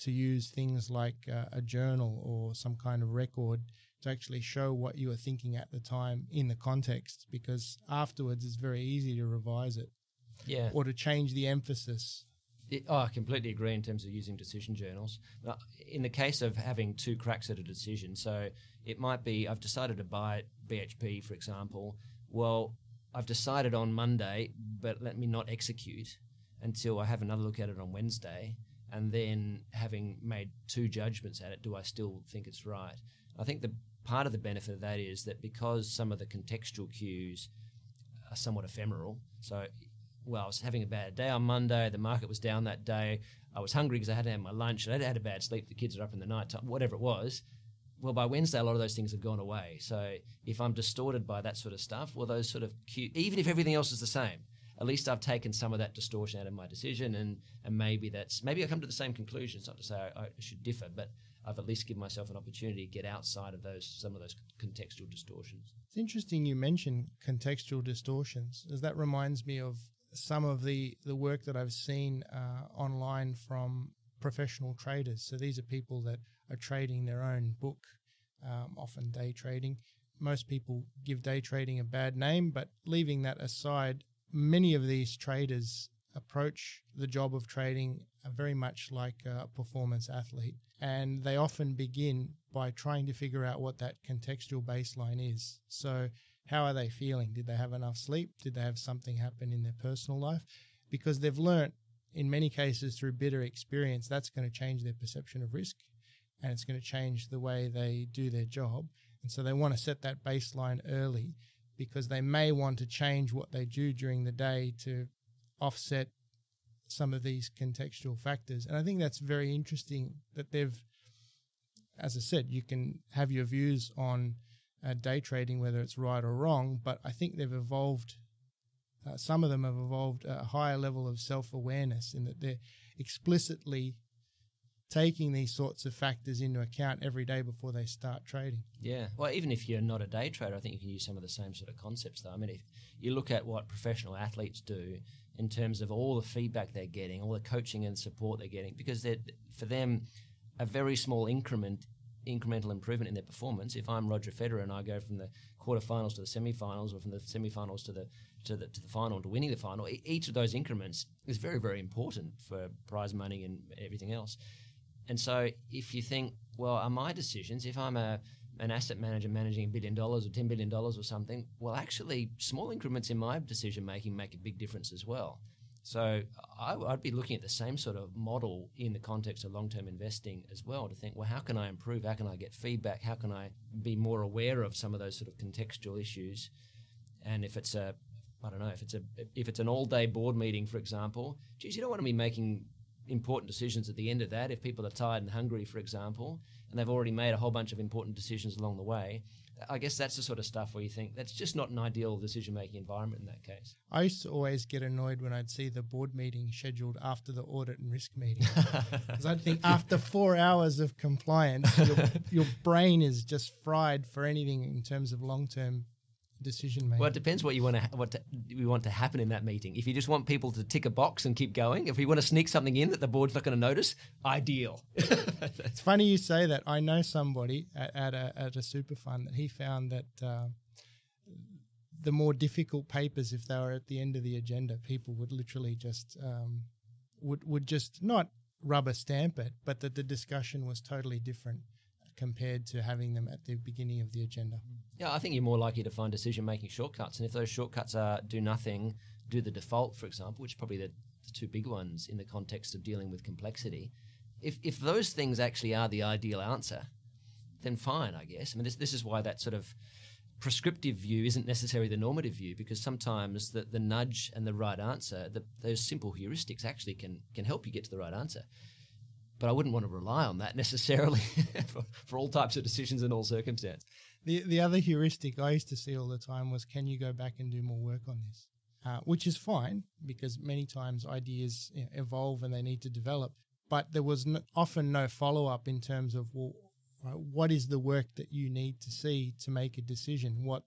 to use things like uh, a journal or some kind of record to actually show what you were thinking at the time in the context because afterwards it's very easy to revise it. Yeah. Or to change the emphasis. It, oh, I completely agree in terms of using decision journals. In the case of having two cracks at a decision, so it might be I've decided to buy BHP, for example. Well, I've decided on Monday, but let me not execute until I have another look at it on Wednesday. And then, having made two judgments at it, do I still think it's right? I think the part of the benefit of that is that because some of the contextual cues are somewhat ephemeral. So, well, I was having a bad day on Monday. The market was down that day. I was hungry because I hadn't had my lunch. I had a bad sleep. The kids are up in the night time, whatever it was. Well, by Wednesday, a lot of those things have gone away. So if I'm distorted by that sort of stuff, well, those sort of even if everything else is the same, at least I've taken some of that distortion out of my decision, and and maybe that's maybe I come to the same conclusion. It's not to say I, I should differ, but I've at least given myself an opportunity to get outside of those some of those contextual distortions. It's interesting you mention contextual distortions, as that reminds me of some of the the work that I've seen uh, online from professional traders. So these are people that are trading their own book, um, often day trading. Most people give day trading a bad name, but leaving that aside, many of these traders approach the job of trading very much like a performance athlete. And they often begin by trying to figure out what that contextual baseline is. So, how are they feeling? Did they have enough sleep? Did they have something happen in their personal life? Because they've learnt, in many cases, through bitter experience, that's going to change their perception of risk and it's going to change the way they do their job. And so they want to set that baseline early because they may want to change what they do during the day to offset some of these contextual factors. And I think that's very interesting that they've, as I said, you can have your views on uh, day trading, whether it's right or wrong, but I think they've evolved. Uh, some of them have evolved a higher level of self awareness in that they're explicitly taking these sorts of factors into account every day before they start trading. Yeah. Well, even if you're not a day trader, I think you can use some of the same sort of concepts, though. I mean, if you look at what professional athletes do in terms of all the feedback they're getting, all the coaching and support they're getting, because they're, for them, a very small increment incremental improvement in their performance. If I'm Roger Federer and I go from the quarterfinals to the semifinals, or from the semifinals to the to the to the final, to winning the final, each of those increments is very very important for prize money and everything else. And so if you think, well, are my decisions, if I'm a an asset manager managing a billion dollars or $10 billion or something, well, actually, small increments in my decision making make a big difference as well. So I, would be looking at the same sort of model in the context of long term investing as well to think, well, how can I improve? How can I get feedback? How can I be more aware of some of those sort of contextual issues? And if it's a I don't know if it's a if it's an all day board meeting, for example. Geez, you don't want to be making important decisions at the end of that. If people are tired and hungry, for example, and they've already made a whole bunch of important decisions along the way, I guess that's the sort of stuff where you think that's just not an ideal decision making environment in that case. I used to always get annoyed when I'd see the board meeting scheduled after the audit and risk meeting. Because I'd think after four hours of compliance, your, your brain is just fried for anything in terms of long term decision making. Well, it depends what you want to what to, we want to happen in that meeting. If you just want people to tick a box and keep going, if we want to sneak something in that the board's not going to notice, ideal. it's funny you say that. I know somebody at, at a at a super fund that he found that. Uh, the more difficult papers, if they were at the end of the agenda, people would literally just um, would would just not rubber stamp it, but that the discussion was totally different compared to having them at the beginning of the agenda. Yeah, I think you're more likely to find decision making shortcuts. And if those shortcuts are do nothing, do the default, for example, which probably the, the two big ones in the context of dealing with complexity, if, if those things actually are the ideal answer, then fine, I guess. I mean, this, this is why that sort of prescriptive view isn't necessarily the normative view because sometimes the, the nudge and the right answer, the, those simple heuristics actually can, can help you get to the right answer but I wouldn't want to rely on that necessarily for, for all types of decisions in all circumstances. The the other heuristic I used to see all the time was, can you go back and do more work on this? Uh, which is fine because many times ideas you know, evolve and they need to develop. But there was no, often no follow up in terms of well, right, what is the work that you need to see to make a decision? What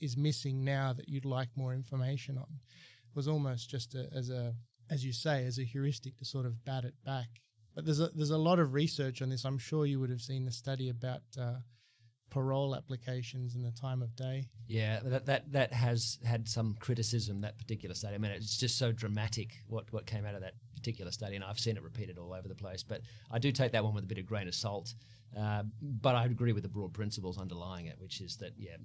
is missing now that you'd like more information on? It was almost just a, as a as you say as a heuristic to sort of bat it back but there's a there's a lot of research on this. I'm sure you would have seen the study about uh, parole applications and the time of day. Yeah, that, that that has had some criticism. That particular study. I mean, it's just so dramatic what what came out of that particular study, and I've seen it repeated all over the place. But I do take that one with a bit of grain of salt. Uh, but I agree with the broad principles underlying it, which is that yeah,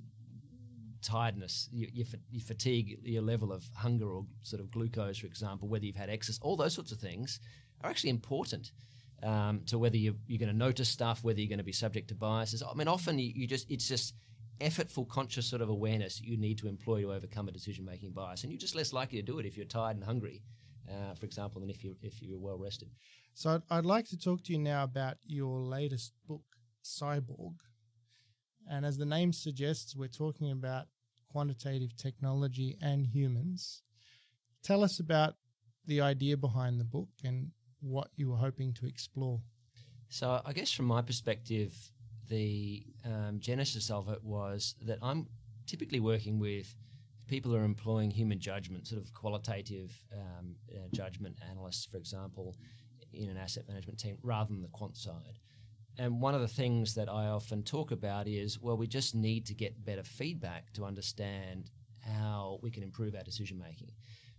tiredness, your, your, your, fatigue, your level of hunger or sort of glucose, for example, whether you've had excess, all those sorts of things are actually important. um, to whether you're, you're going to notice stuff, whether you're going to be subject to biases. I mean, often you, you just it's just effortful, conscious sort of awareness you need to employ to overcome a decision-making bias, and you're just less likely to do it if you're tired and hungry, uh, for example, than if you if you're well rested. So I'd, I'd like to talk to you now about your latest book, Cyborg, and as the name suggests, we're talking about quantitative technology and humans. Tell us about the idea behind the book and what you were hoping to explore. So, I guess from my perspective, the um, genesis of it was that I'm typically working with people who are employing human judgment, sort of qualitative um, uh, judgment analysts, for example, in an asset management team, rather than the quant side. And one of the things that I often talk about is well, we just need to get better feedback to understand how we can improve our decision making,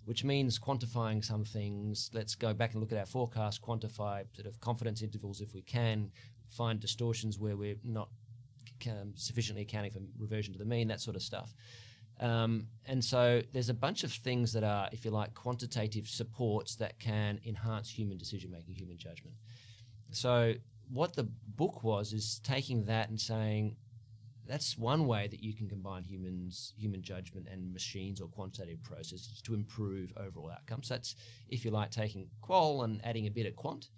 which means quantifying some things. Let's go back and look at our forecast, quantify sort of confidence intervals if we can, find distortions where we're not um, sufficiently accounting for reversion to the mean, that sort of stuff. Um, and so there's a bunch of things that are, if you like, quantitative supports that can enhance human decision making, human judgment. So what the book was is taking that and saying that's one way that you can combine humans, human judgment, and machines or quantitative processes to improve overall outcomes. That's, if you like, taking qual and adding a bit of quant.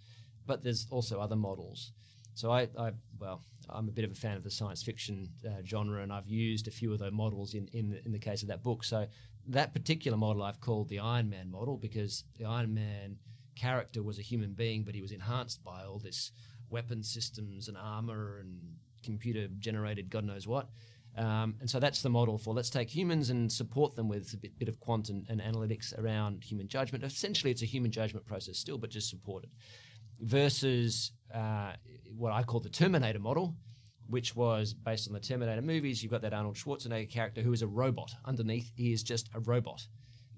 But there's also other models. So I, I well, I'm a bit of a fan of the science fiction uh, genre, and I've used a few of those models in, in the, in the case of that book. So that particular model I've called the Iron Man model because the Iron Man character was a human being, but he was enhanced by all this weapon systems and armor and computer generated God knows what. Um, and so that's the model for let's take humans and support them with a bit, bit of quant and, and, analytics around human judgment. Essentially, it's a human judgment process still, but just supported. Versus uh, what I call the Terminator model, which was based on the Terminator movies. You've got that Arnold Schwarzenegger character who is a robot. Underneath, he is just a robot.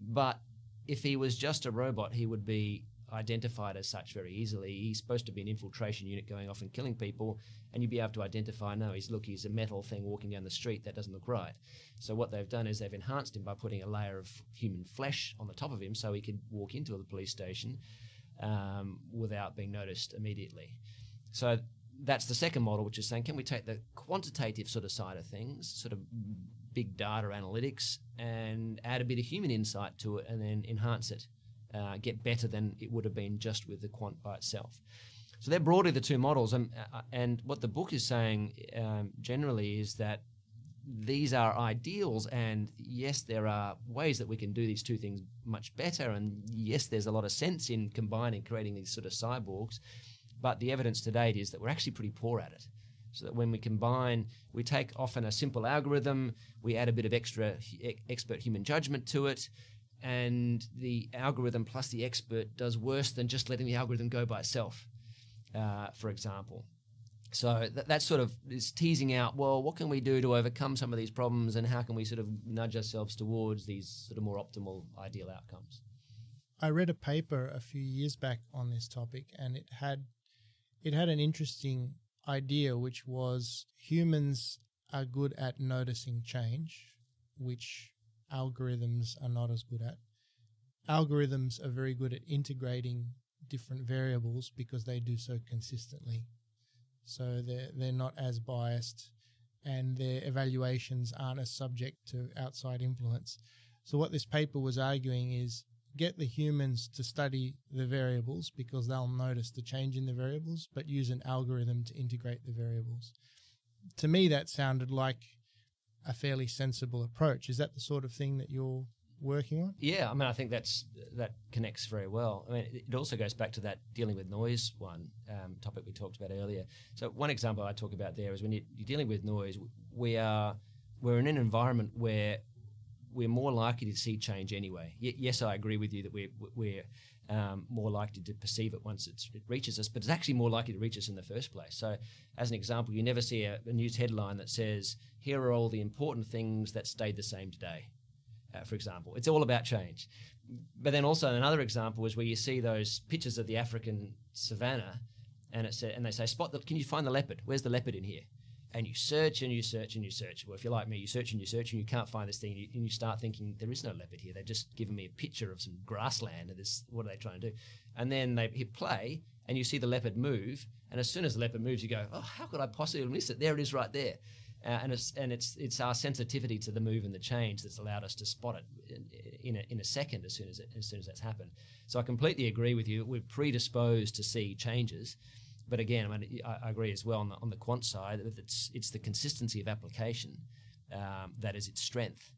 But if he was just a robot, he would be identified as such very easily. He's supposed to be an infiltration unit going off and killing people, and you'd be able to identify, no, he's look, he's a metal thing walking down the street. That doesn't look right. So what they've done is they've enhanced him by putting a layer of human flesh on the top of him, so he could walk into the police station um, without being noticed immediately. So that's the second model, which is saying, can we take the quantitative sort of side of things, sort of big data analytics, and add a bit of human insight to it, and then enhance it uh, get better than it would have been just with the quant by itself. So they're broadly the two models. Um, uh, and what the book is saying um, generally is that these are ideals, and yes, there are ways that we can do these two things much better. And yes, there's a lot of sense in combining, creating these sort of cyborgs. But the evidence to date is that we're actually pretty poor at it. So that when we combine, we take often a simple algorithm, we add a bit of extra expert human judgment to it, and the algorithm plus the expert does worse than just letting the algorithm go by itself, uh, for example. So that, that sort of is teasing out, well, what can we do to overcome some of these problems and how can we sort of nudge ourselves towards these sort of more optimal ideal outcomes? I read a paper a few years back on this topic and it had it had an interesting idea which was humans are good at noticing change, which algorithms are not as good at. Algorithms are very good at integrating different variables because they do so consistently. So they're, they're not as biased and their evaluations aren't as subject to outside influence. So what this paper was arguing is get the humans to study the variables because they'll notice the change in the variables, but use an algorithm to integrate the variables. To me, that sounded like a fairly sensible approach. Is that the sort of thing that you're working on? Yeah, I mean, I think that's that connects very well. I mean, it also goes back to that dealing with noise one um, topic we talked about earlier. So one example I talk about there is when you're dealing with noise, we are we're in an environment where we're more likely to see change anyway. Y- yes, I agree with you that we're we're um, more likely to perceive it once it reaches us, but it's actually more likely to reach us in the first place. So, as an example, you never see a, a news headline that says, "Here are all the important things that stayed the same today." Uh, for example, it's all about change. But then also another example is where you see those pictures of the African savannah, and it and they say, "Spot the, Can you find the leopard? Where's the leopard in here?" And you search and you search and you search. Well, if you're like me, you search and you search and you can't find this thing, and you, and you start thinking there is no leopard here. They've just given me a picture of some grassland, and this what are they trying to do? And then they hit play, and you see the leopard move, and as soon as the leopard moves, you go, oh, how could I possibly miss it? There it is, right there. Uh, and it's and it's it's our sensitivity to the move and the change that's allowed us to spot it in, in, a, in a second as soon as it, as soon as that's happened. So I completely agree with you. We're predisposed to see changes, but again, I, mean, I, agree as well on the, on the quant side that it's it's the consistency of application um, that is its strength.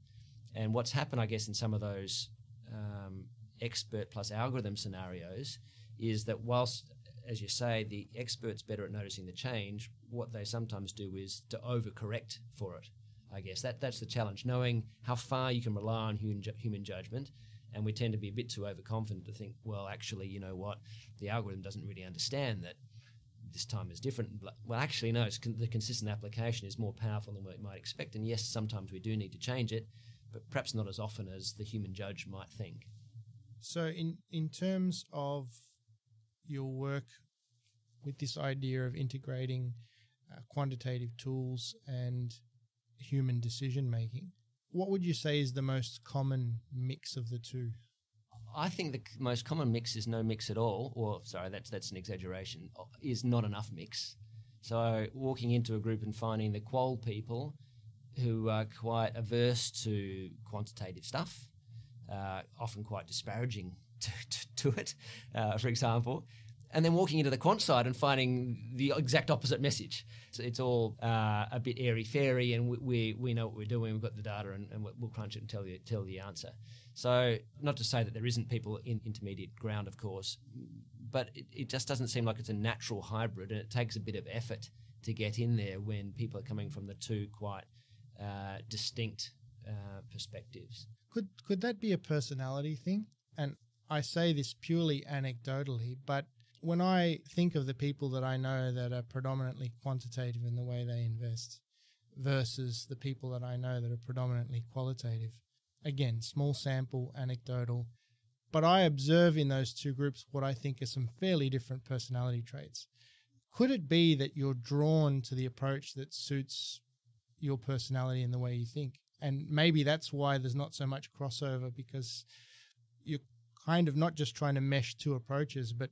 And what's happened, I guess, in some of those um, expert plus algorithm scenarios is that whilst, as you say, the expert's better at noticing the change, what they sometimes do is to overcorrect for it. I guess that that's the challenge, knowing how far you can rely on human, human judgment. And we tend to be a bit too overconfident to think, well, actually, you know what, the algorithm doesn't really understand that this time is different. Well, actually, no, con- the consistent application is more powerful than we might expect. And yes, sometimes we do need to change it, but perhaps not as often as the human judge might think. So, in, in terms of your work with this idea of integrating uh, quantitative tools and human decision making, what would you say is the most common mix of the two? I think the most common mix is no mix at all, or sorry, that's that's an exaggeration. Is not enough mix. So walking into a group and finding the qual people who are quite averse to quantitative stuff, uh, often quite disparaging to, to, to it, uh, for example, and then walking into the quant side and finding the exact opposite message. So it's all uh, a bit airy fairy, and we, we, we know what we're doing. We've got the data, and, and we'll crunch it and tell you tell the answer. So, not to say that there isn't people in intermediate ground, of course, but it, it just doesn't seem like it's a natural hybrid, and it takes a bit of effort to get in there when people are coming from the two quite uh, distinct uh, perspectives. Could could that be a personality thing? And I say this purely anecdotally, but when I think of the people that I know that are predominantly quantitative in the way they invest versus the people that I know that are predominantly qualitative, again, small sample, anecdotal, but I observe in those two groups what I think are some fairly different personality traits. Could it be that you're drawn to the approach that suits your personality and the way you think? And maybe that's why there's not so much crossover because you're kind of not just trying to mesh two approaches, but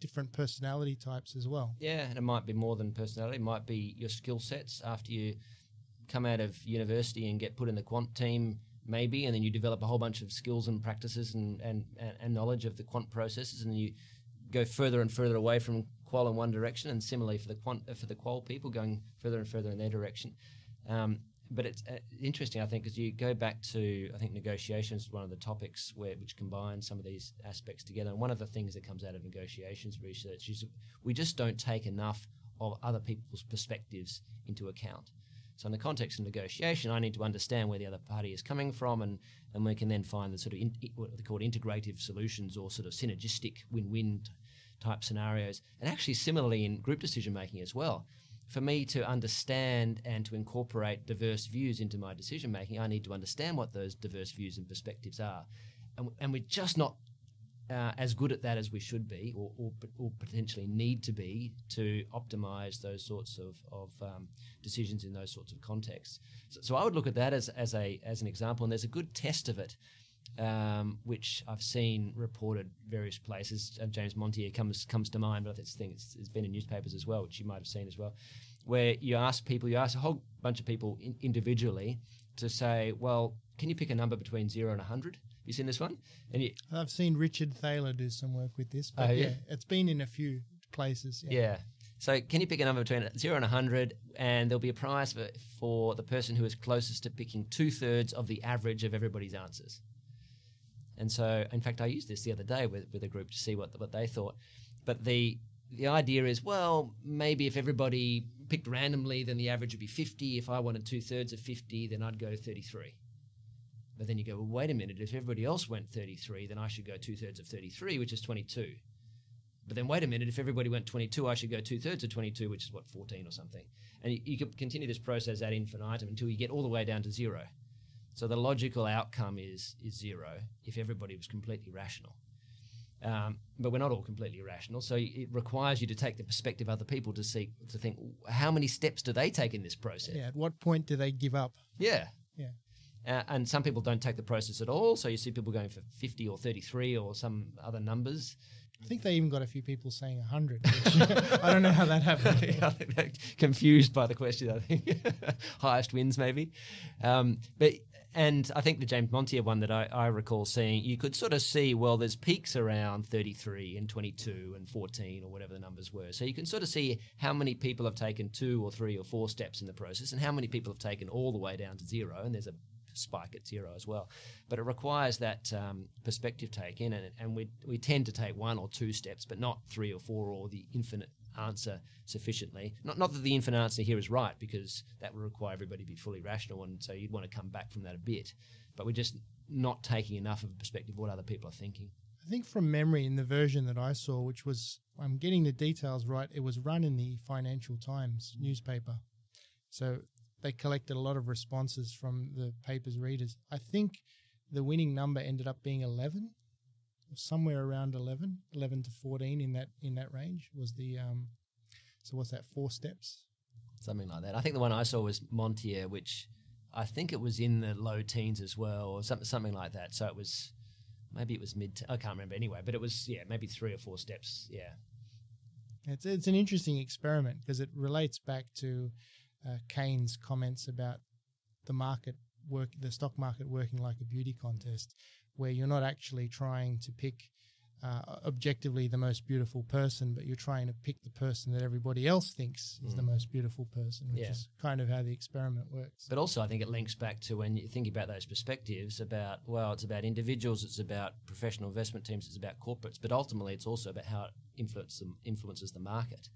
different personality types as well. Yeah, and it might be more than personality. It might be your skill sets after you come out of university and get put in the quant team maybe, and then you develop a whole bunch of skills and practices and, and, and knowledge of the quant processes, and you go further and further away from qual in one direction, and similarly for the quant for the qual people going further and further in their direction. Um, but it's uh, interesting, I think, because you go back to I think negotiations is one of the topics where which combines some of these aspects together. And one of the things that comes out of negotiations research is we just don't take enough of other people's perspectives into account. So in the context of negotiation, I need to understand where the other party is coming from, and, and we can then find the sort of in, what they call integrative solutions or sort of synergistic win-win type scenarios. And actually, similarly in group decision making as well. For me to understand and to incorporate diverse views into my decision making, I need to understand what those diverse views and perspectives are. And, and we're just not uh, as good at that as we should be, or, or, or potentially need to be, to optimize those sorts of, of um, decisions in those sorts of contexts. So, so, I would look at that as, as, a, as an example, and there's a good test of it. Um, which I've seen reported various places. Uh, James Montier comes comes to mind, but I think it's, it's been in newspapers as well, which you might have seen as well, where you ask people, you ask a whole bunch of people in, individually to say, well, can you pick a number between zero and 100? You seen this one? And you, I've seen Richard Thaler do some work with this. But oh, yeah? yeah? it's been in a few places. Yeah. yeah. So can you pick a number between zero and hundred, and there'll be a prize for, for the person who is closest to picking two thirds of the average of everybody's answers. And so, in fact, I used this the other day with, with a group to see what what they thought. But the the idea is, well, maybe if everybody picked randomly, then the average would be 50. If I wanted two thirds of 50, then I'd go 33. But then you go, well, wait a minute. If everybody else went 33, then I should go two thirds of 33, which is 22. But then wait a minute. If everybody went 22, I should go two thirds of 22, which is what 14 or something. And you, you could continue this process ad infinitum until you get all the way down to zero. So the logical outcome is is zero if everybody was completely rational. Um, but we're not all completely irrational, so it requires you to take the perspective of other people to see to think how many steps do they take in this process. Yeah. At what point do they give up? Yeah. Yeah. Uh, and some people don't take the process at all. So you see people going for 50 or 33 or some other numbers. I think they even got a few people saying 100. I don't know how that happened. I think they're confused by the question. I think highest wins maybe, um, but and I think the James Montier one that I, I, recall seeing, you could sort of see well, there's peaks around 33 and 22 and 14 or whatever the numbers were. So you can sort of see how many people have taken two or three or four steps in the process, and how many people have taken all the way down to zero. And there's a spike at zero as well. But it requires that um, perspective taken, and, and we, we tend to take one or two steps, but not three or four or the infinite answer sufficiently. Not, not that the infinite answer here is right, because that would require everybody to be fully rational, and so you'd want to come back from that a bit. But we're just not taking enough of a perspective of what other people are thinking. I think from memory, in the version that I saw, which was, I'm getting the details right, it was run in the Financial Times newspaper. So they collected a lot of responses from the paper's readers. I think the winning number ended up being 11 somewhere around 11 11 to 14 in that in that range was the um so what's that four steps? Something like that. I think the one i saw was montier which i think it was in the low teens as well or something something like that. So it was maybe it was mid i can't remember. Anyway but it was yeah maybe three or four steps yeah. It's it's an interesting experiment because it relates back to uh, Keynes' comments about the market work, the stock market working like a beauty contest, where you're not actually trying to pick uh, objectively the most beautiful person, but you're trying to pick the person that everybody else thinks is the mm. most beautiful person, which yeah. is kind of how the experiment works. But also, I think it links back to when you think about those perspectives about, well, it's about individuals, it's about professional investment teams, it's about corporates, but ultimately, it's also about how it influences, influences the market.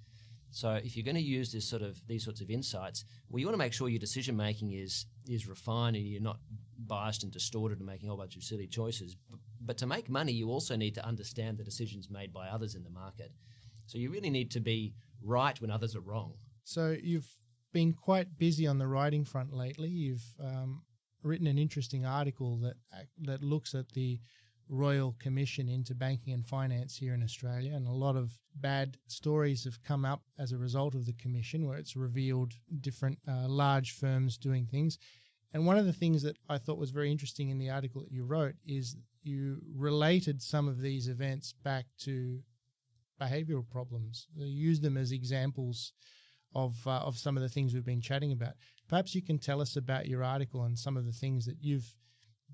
So if you're going to use this sort of these sorts of insights, well, you want to make sure your decision making is is refined and you're not biased and distorted and making a whole bunch of silly choices. But, but to make money, you also need to understand the decisions made by others in the market. So you really need to be right when others are wrong. So you've been quite busy on the writing front lately. You've um, written an interesting article that that looks at the Royal Commission into banking and finance here in Australia, and a lot of bad stories have come up as a result of the commission, where it's revealed different uh, large firms doing things. And one of the things that I thought was very interesting in the article that you wrote is you related some of these events back to behavioral problems. You used them as examples of uh, of some of the things we've been chatting about. Perhaps you can tell us about your article and some of the things that you've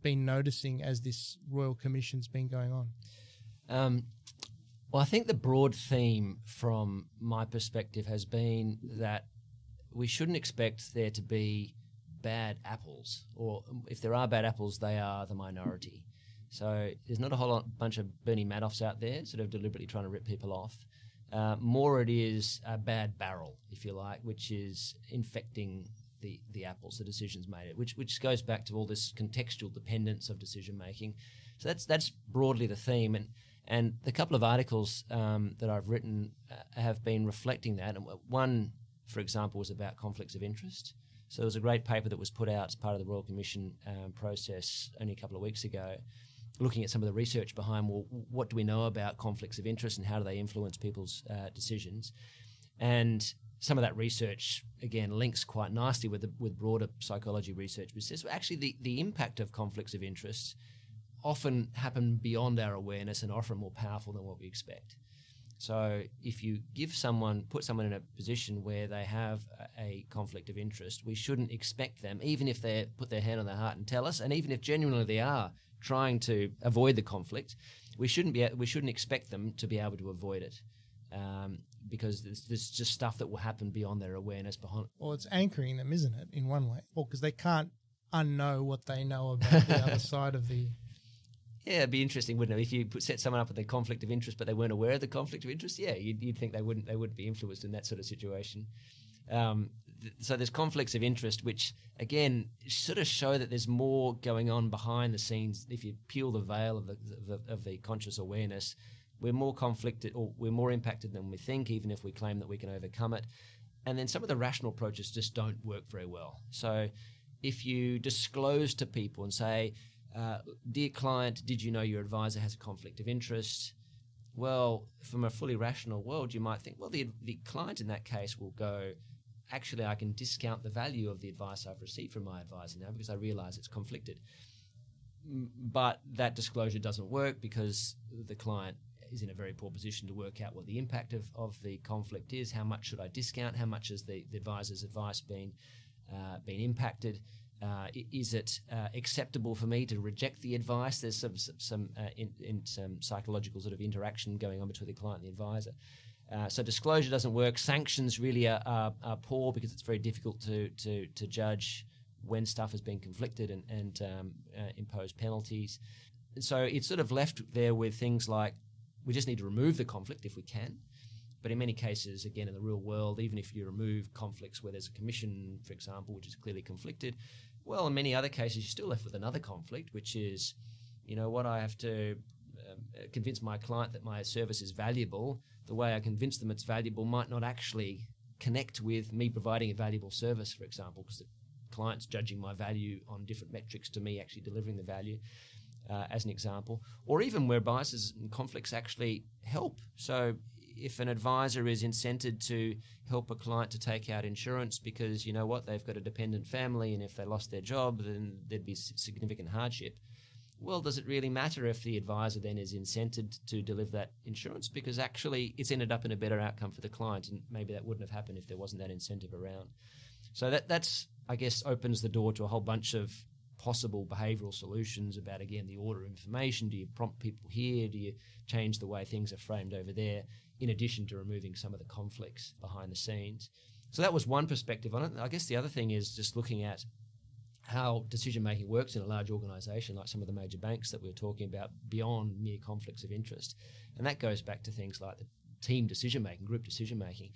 been noticing as this Royal Commission's been going on? Um, well, I think the broad theme from my perspective has been that we shouldn't expect there to be bad apples, or if there are bad apples, they are the minority. So there's not a whole lot, bunch of Bernie Madoffs out there sort of deliberately trying to rip people off. Uh, more it is a bad barrel, if you like, which is infecting the the apples, the decisions made, it, which which goes back to all this contextual dependence of decision making. So that's that's broadly the theme, and and the couple of articles um, that I've written uh, have been reflecting that. And one, for example, was about conflicts of interest. So there was a great paper that was put out as part of the Royal Commission um, process only a couple of weeks ago, looking at some of the research behind well, what do we know about conflicts of interest and how do they influence people's uh, decisions, and some of that research again links quite nicely with the, with broader psychology research, which says actually the, the impact of conflicts of interest often happen beyond our awareness and often more powerful than what we expect. So if you give someone, put someone in a position where they have a, a conflict of interest, we shouldn't expect them, even if they put their hand on their heart and tell us, and even if genuinely they are trying to avoid the conflict, we shouldn't be, we shouldn't expect them to be able to avoid it. Um, because there's, there's, just stuff that will happen beyond their awareness behind. Well, it's anchoring them, isn't it, in one way? Well, because they can't unknow what they know about the other side of the. Yeah, it'd be interesting, wouldn't it? If you put, set someone up with a conflict of interest, but they weren't aware of the conflict of interest, yeah, you'd, you'd think they wouldn't they wouldn't be influenced in that sort of situation. Um, th- so there's conflicts of interest, which again sort of show that there's more going on behind the scenes. If you peel the veil of the, of the, of the conscious awareness, we're more conflicted or we're more impacted than we think, even if we claim that we can overcome it. And then some of the rational approaches just don't work very well. So if you disclose to people and say, uh, Dear client, did you know your advisor has a conflict of interest? Well, from a fully rational world, you might think, well, the, the client in that case will go, actually, I can discount the value of the advice I've received from my advisor now because I realize it's conflicted. But that disclosure doesn't work because the client is in a very poor position to work out what the impact of, of the conflict is. How much should I discount? How much has the, the advisor's advice been uh, been impacted? Uh, is it uh, acceptable for me to reject the advice? There's some some uh, in, in, some psychological sort of interaction going on between the client and the advisor. Uh, so disclosure doesn't work. Sanctions really are, are, are, poor because it's very difficult to to, to judge when stuff has been conflicted and, and um, uh, impose penalties. So it's sort of left there with things like we just need to remove the conflict if we can. But in many cases, again, in the real world, even if you remove conflicts where there's a commission, for example, which is clearly conflicted, well, in many other cases, you're still left with another conflict, which is, you know, what I have to um, convince my client that my service is valuable. The way I convince them it's valuable might not actually connect with me providing a valuable service, for example, because the client's judging my value on different metrics to me actually delivering the value uh, as an example, or even where biases and conflicts actually help. So if an advisor is incented to help a client to take out insurance because you know what they've got a dependent family and if they lost their job then there'd be significant hardship. Well does it really matter if the advisor then is incented to deliver that insurance? Because actually it's ended up in a better outcome for the client and maybe that wouldn't have happened if there wasn't that incentive around. So that that's i guess opens the door to a whole bunch of possible behavioral solutions about again the order of information. Do you prompt people here? Do you change the way things are framed over there in addition to removing some of the conflicts behind the scenes? So that was one perspective on it. I guess the other thing is just looking at how decision making works in a large organization like some of the major banks that we are talking about beyond mere conflicts of interest. And that goes back to things like the team decision making group decision making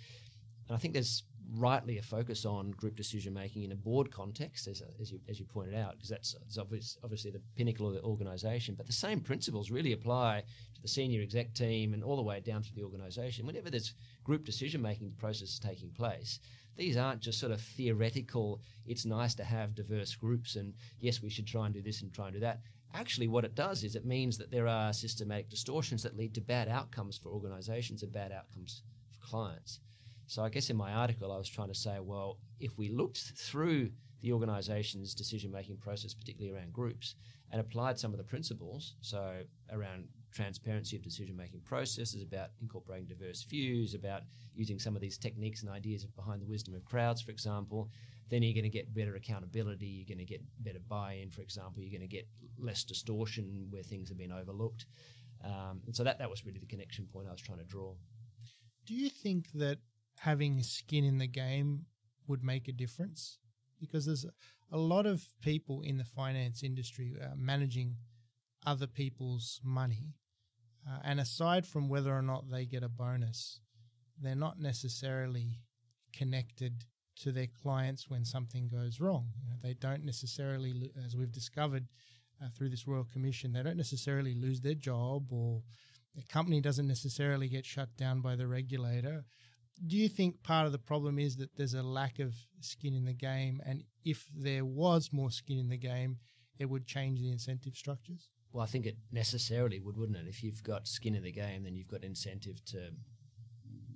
and i think there's rightly a focus on group decision making in a board context, as, as, you, as you pointed out, because that's, that's obvious, obviously the pinnacle of the organisation. But the same principles really apply to the senior exec team and all the way down through the organisation. Whenever there's group decision making processes taking place, these aren't just sort of theoretical, it's nice to have diverse groups and yes, we should try and do this and try and do that. Actually, what it does is it means that there are systematic distortions that lead to bad outcomes for organisations and bad outcomes for clients. So I guess in my article, I was trying to say, well, if we looked through the organization's decision making process, particularly around groups, and applied some of the principles, so around transparency of decision making processes, about incorporating diverse views, about using some of these techniques and ideas behind the wisdom of crowds, for example, then you're going to get better accountability, you're going to get better buy in, for example, you're going to get less distortion where things have been overlooked. Um, and so that, that was really the connection point I was trying to draw. Do you think that having skin in the game would make a difference because there's a lot of people in the finance industry uh, managing other people's money. Uh, and aside from whether or not they get a bonus, they're not necessarily connected to their clients when something goes wrong. You know, they don't necessarily, as we've discovered uh, through this Royal Commission, they don't necessarily lose their job or the company doesn't necessarily get shut down by the regulator do you think part of the problem is that there's a lack of skin in the game? And if there was more skin in the game, it would change the incentive structures? Well, I think it necessarily would, wouldn't it? If you've got skin in the game, then you've got incentive to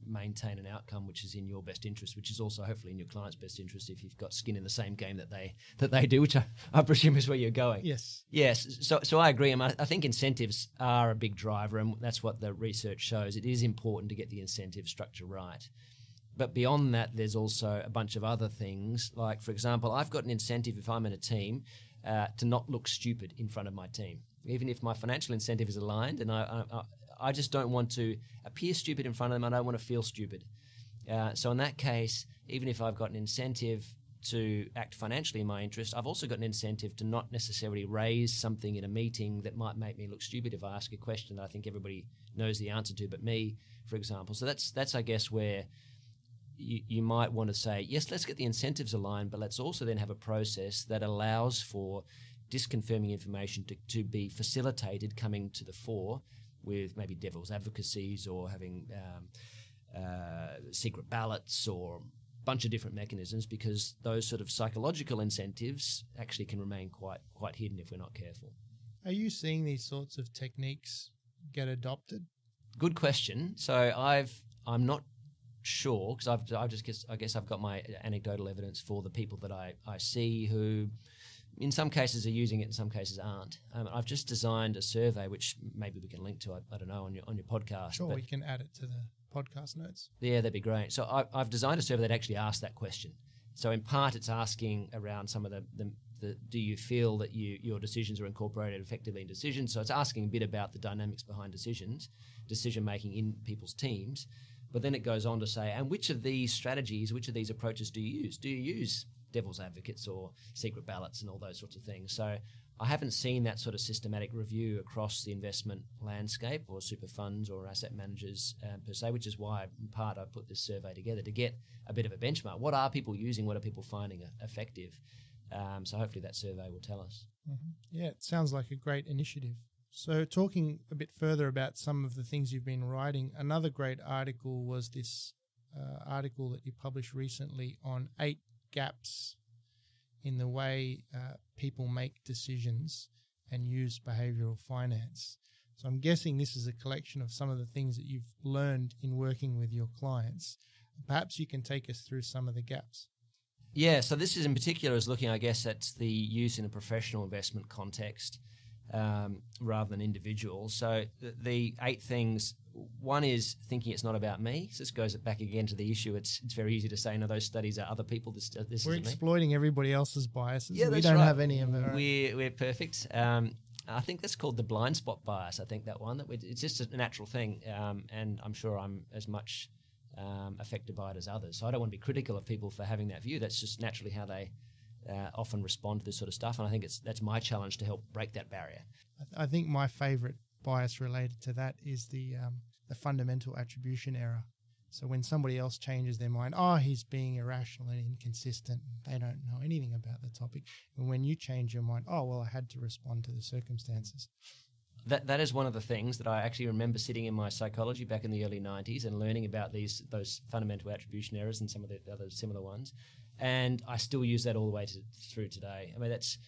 maintain an outcome which is in your best interest, which is also hopefully in your client's best interest if you've got skin in the same game that they that they do, which I, I presume is where you're going. Yes. Yes. So so I agree. I, I think incentives are a big driver, and that's what the research shows. It is important to get the incentive structure right. But beyond that, there's also a bunch of other things. Like, for example, I've got an incentive if I'm in a team uh, to not look stupid in front of my team. Even if my financial incentive is aligned and I, I, I just don't want to appear stupid in front of them. I don't want to feel stupid. Uh, so in that case, even if I've got an incentive to act financially in my interest, I've also got an incentive to not necessarily raise something in a meeting that might make me look stupid if I ask a question that I think everybody knows the answer to, but me, for example. So that's that's I guess where you, you might want to say, yes, let's get the incentives aligned, but let's also then have a process that allows for disconfirming information to, to be facilitated coming to the fore with maybe devil's advocacies or having um, uh, secret ballots or a bunch of different mechanisms because those sort of psychological incentives actually can remain quite quite hidden if we're not careful. Are you seeing these sorts of techniques get adopted? good question. So I've I'm not sure because I've I've just guess I guess I've got my anecdotal evidence for the people that I I see who. In some cases are using it, in some cases aren't. Um, I've just designed a survey, which maybe we can link to. I, I don't know on your on your podcast. Sure, we can add it to the podcast notes. yeah, that'd be great. So I, I've designed a survey that actually asks that question. So in part, it's asking around some of the, the, the do you feel that you your decisions are incorporated effectively in decisions? So it's asking a bit about the dynamics behind decisions, decision making in people's teams. But then it goes on to say, and which of these strategies, which of these approaches do you use? Do you use devil's advocates or secret ballots and all those sorts of things? So I haven't seen that sort of systematic review across the investment landscape or super funds or asset managers um, per se, which is why, in part, I put this survey together to get a bit of a benchmark. What are people using? What are people finding uh, effective? Um, so hopefully that survey will tell us. Yeah, it sounds like a great initiative. So, talking a bit further about some of the things you've been writing, another great article was this uh, article that you published recently on eight gaps in the way uh, people make decisions and use behavioral finance. So, I'm guessing this is a collection of some of the things that you've learned in working with your clients. Perhaps you can take us through some of the gaps. Yeah, so this is in particular is looking, I guess, at the use in a professional investment context um, rather than individual. So the, the eight things. One is thinking it's not about me. So this goes back again to the issue. It's it's very easy to say, no, those studies are other people. This this We're isn't me. exploiting everybody else's biases. Yeah, we don't right. have any of it. We're, we're perfect. Um, I think that's called the blind spot bias. I think that one that we, it's just a natural thing, um, and I'm sure I'm as much um, affected by it as others. So I don't want to be critical of people for having that view. That's just naturally how they uh, often respond to this sort of stuff, and I think it's that's my challenge to help break that barrier. I th- I think my favorite bias related to that is the um, the fundamental attribution error. So when somebody else changes their mind, oh, he's being irrational and inconsistent. They don't know anything about the topic. And when you change your mind, oh, well, I had to respond to the circumstances. That that is one of the things that I actually remember sitting in my psychology back in the early '90s and learning about these those fundamental attribution errors and some of the other similar ones, and I still use that all the way to, through today. I mean, that's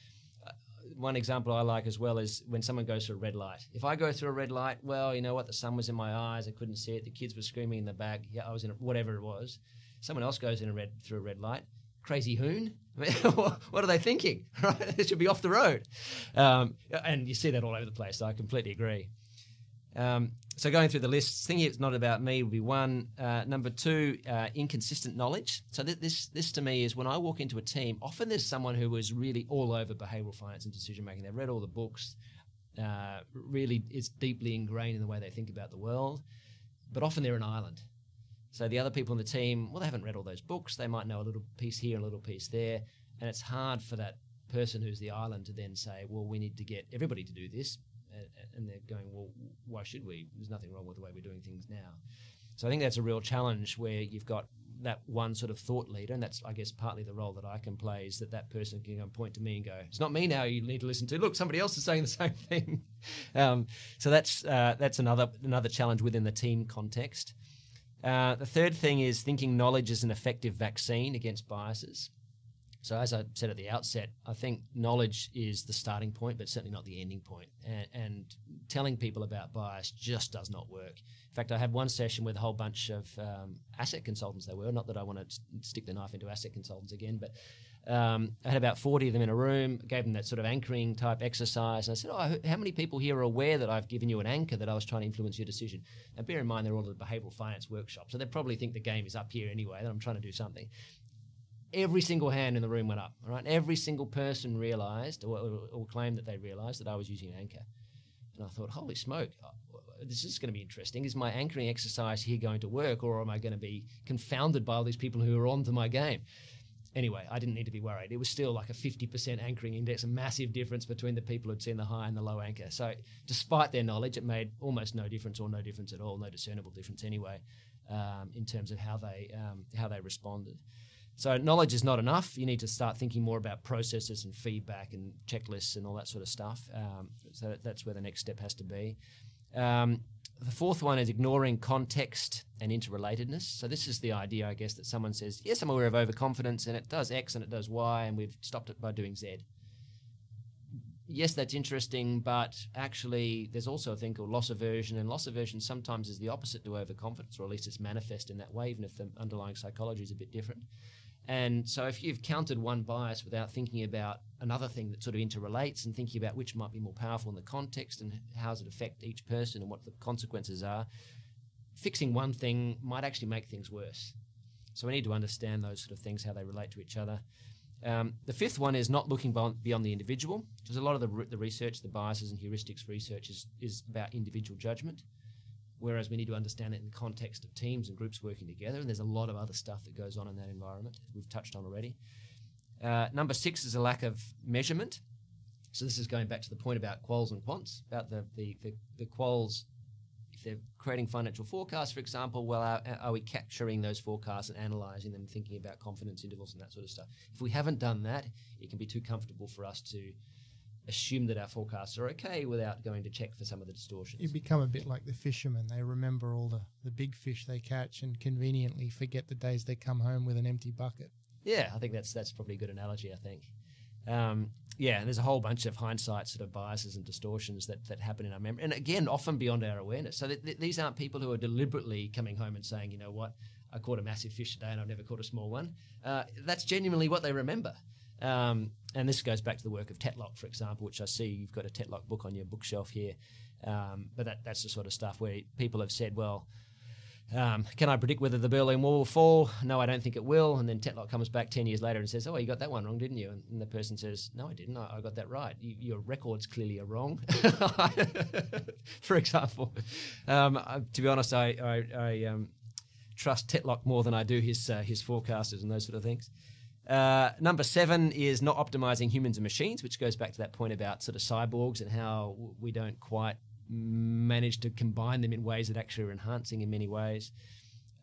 uh, one example I like as well is when someone goes through a red light. If I go through a red light, well, you know what? The sun was in my eyes. I couldn't see it. The kids were screaming in the back. Yeah, I was in a, whatever it was. Someone else goes in a red through a red light. Crazy hoon. I mean, what are they thinking? Right? They should be off the road. Um, and you see that all over the place. So I completely agree. Um, so going through the list, thinking it's not about me would be one. Uh, number two, uh, inconsistent knowledge. So th- this this to me is when I walk into a team. Often there's someone who is really all over behavioural finance and decision making. They've read all the books. Uh, really, is deeply ingrained in the way they think about the world. But often they're an island. So the other people in the team, well, they haven't read all those books. They might know a little piece here, a little piece there, and it's hard for that person who's the island to then say, well, we need to get everybody to do this and, they're going, well, why should we? There's nothing wrong with the way we're doing things now. So I think that's a real challenge where you've got that one sort of thought leader, and that's I guess partly the role that I can play is that that person can point to me and go, it's not me now. You need to listen to. Look, somebody else is saying the same thing. um, so that's uh, that's another another challenge within the team context. Uh, the third thing is thinking knowledge is an effective vaccine against biases. So, as I said at the outset, I think knowledge is the starting point, but certainly not the ending point. And, and telling people about bias just does not work. In fact, I had one session with a whole bunch of um, asset consultants. They were not that I want to stick the knife into asset consultants again, but um, I had about 40 of them in a room, gave them that sort of anchoring type exercise. And I said, Oh, how many people here are aware that I've given you an anchor that I was trying to influence your decision? Now, bear in mind, they're all at the behavioral finance workshop. So they probably think the game is up here anyway, that I'm trying to do something every single hand in the room went up. All right, every single person realised or, or, claimed that they realised that I was using an anchor, and I thought, holy smoke, uh, this is going to be interesting. Is my anchoring exercise here going to work, or am I going to be confounded by all these people who are onto my game? Anyway, I didn't need to be worried. It was still like a 50% anchoring index, a massive difference between the people who'd seen the high and the low anchor. So, despite their knowledge, it made almost no difference or no difference at all, no discernible difference anyway, um, in terms of how they um, how they responded. So knowledge is not enough. You need to start thinking more about processes and feedback and checklists and all that sort of stuff. Um, so that's where the next step has to be. Um, the fourth one is ignoring context and interrelatedness. So this is the idea, I guess, that someone says, "Yes, I'm aware of overconfidence, and it does X and it does Y, and we've stopped it by doing Z." yes, that's interesting, but actually, there's also a thing called loss aversion, and loss aversion sometimes is the opposite to overconfidence, or at least it's manifest in that way, even if the underlying psychology is a bit different. And so, if you've countered one bias without thinking about another thing that sort of interrelates and thinking about which might be more powerful in the context and how does it affect each person and what the consequences are, fixing one thing might actually make things worse. So, we need to understand those sort of things, how they relate to each other. Um, the fifth one is not looking beyond the individual, because a lot of the, the research, the biases and heuristics research is, is about individual judgment, whereas we need to understand it in the context of teams and groups working together. And there's a lot of other stuff that goes on in that environment we've touched on already. Uh, number six is a lack of measurement. So this is going back to the point about quals and quants, about the, the, the, the quals if they're creating financial forecasts, for example, well, are, are, we capturing those forecasts and analyzing them, thinking about confidence intervals and that sort of stuff? If we haven't done that, it can be too comfortable for us to assume that our forecasts are okay without going to check for some of the distortions. You become a bit like the fishermen. They remember all the, the big fish they catch and conveniently forget the days they come home with an empty bucket. Yeah, I think that's that's probably a good analogy. I think. Um, yeah, and there's a whole bunch of hindsight sort of biases and distortions that, that happen in our memory. And again, often beyond our awareness. So th- th- these aren't people who are deliberately coming home and saying, you know what, I caught a massive fish today and I've never caught a small one. Uh, that's genuinely what they remember. Um, and this goes back to the work of Tetlock, for example, which I see you've got a Tetlock book on your bookshelf here. Um, but that, that's the sort of stuff where people have said, well, um, can I predict whether the Berlin Wall will fall? No, I don't think it will. And then Tetlock comes back 10 years later and says, Oh, you got that one wrong, didn't you? And the person says, No, I didn't. I, I got that right. You, your records clearly are wrong. For example, um, I, to be honest, I, I, um, trust Tetlock more than I do his, uh, his forecasters and those sort of things. Uh, number seven is not optimizing humans and machines, which goes back to that point about sort of cyborgs and how we don't quite manage to combine them in ways that actually are enhancing in many ways.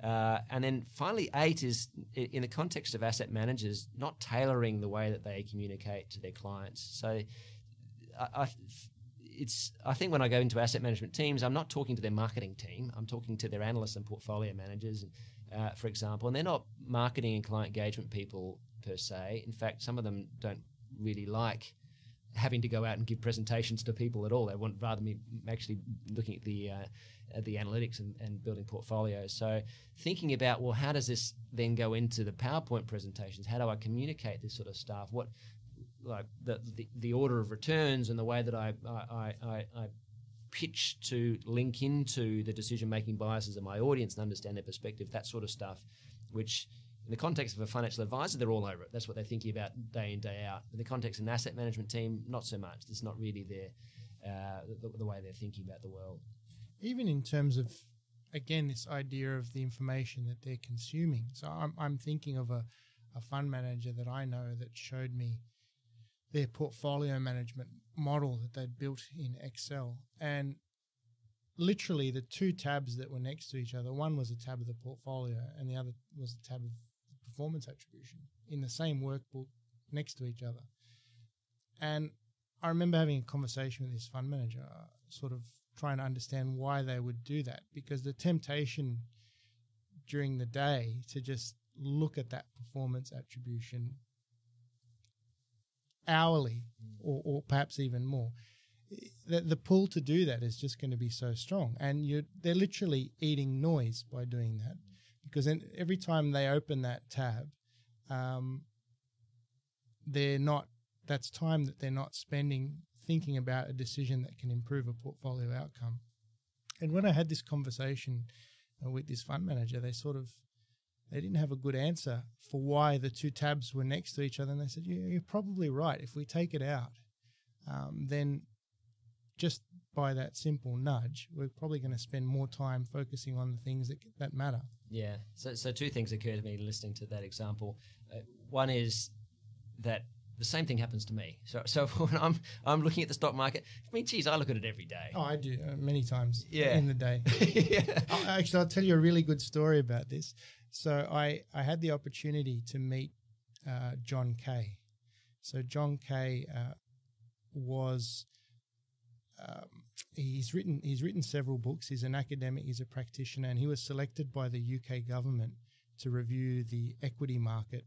Uh, and then finally, eight is in the context of asset managers, not tailoring the way that they communicate to their clients. So, I, I, it's I think when I go into asset management teams, I'm not talking to their marketing team. I'm talking to their analysts and portfolio managers, uh, for example, and they're not marketing and client engagement people per se. In fact, some of them don't really like having to go out and give presentations to people at all. They want rather me actually looking at the uh, at the analytics and, and, building portfolios. So thinking about well, how does this then go into the PowerPoint presentations? How do I communicate this sort of stuff? What like the the, the order of returns and the way that I I, I, I pitch to link into the decision making biases of my audience and understand their perspective, that sort of stuff, which in the context of a financial advisor, they're all over it. That's what they're thinking about day in, day out. In the context of an asset management team, not so much. It's not really their, uh, the, the, way they're thinking about the world. Even in terms of, again, this idea of the information that they're consuming. So I'm, I'm thinking of a, a fund manager that I know that showed me their portfolio management model that they'd built in Excel. And literally the two tabs that were next to each other, one was a tab of the portfolio and the other was a tab of performance attribution in the same workbook next to each other. And I remember having a conversation with this fund manager, uh, sort of trying to understand why they would do that, because the temptation during the day to just look at that performance attribution hourly or, or perhaps even more the, the pull to do that is just going to be so strong and you they're literally eating noise by doing that because every time they open that tab, um, they're not. That's time that they're not spending thinking about a decision that can improve a portfolio outcome. And when I had this conversation uh, with this fund manager, they sort of they didn't have a good answer for why the two tabs were next to each other. And they said, yeah, "You're probably right. If we take it out, um, then just by that simple nudge, we're probably going to spend more time focusing on the things that that matter." Yeah. So, so two things occur to me listening to that example. Uh, one is that the same thing happens to me. So, so when I'm I'm looking at the stock market, I mean, geez, I look at it every day. Oh, I do uh, many times. Yeah. in the day. yeah. actually, I'll tell you a really good story about this. So I I had the opportunity to meet uh, John Kay. So John Kay uh, was um, he's written he's written several books. He's an academic. He's a practitioner, and he was selected by the UK government to review the equity market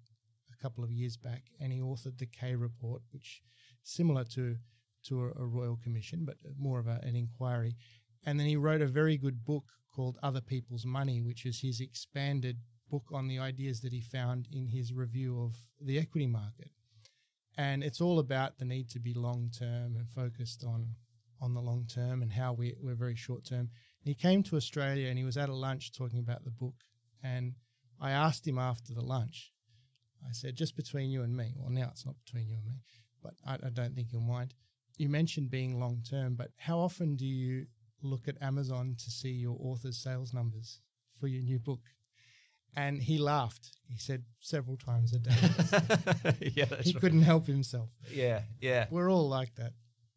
a couple of years back. And he authored the Kay report, which similar to to a, a royal commission, but more of a, an inquiry. And then he wrote a very good book called Other People's Money, which is his expanded book on the ideas that he found in his review of the equity market. And it's all about the need to be long term and focused on on the long term and how we, we're very short term. He came to Australia and he was at a lunch talking about the book. And I asked him after the lunch, I said, just between you and me, well, now it's not between you and me, but I, I don't think you'll mind. You mentioned being long term, but how often do you look at Amazon to see your author's sales numbers for your new book? And he laughed. He said several times a day. yeah, he right. couldn't help himself. Yeah, yeah. We're all like that.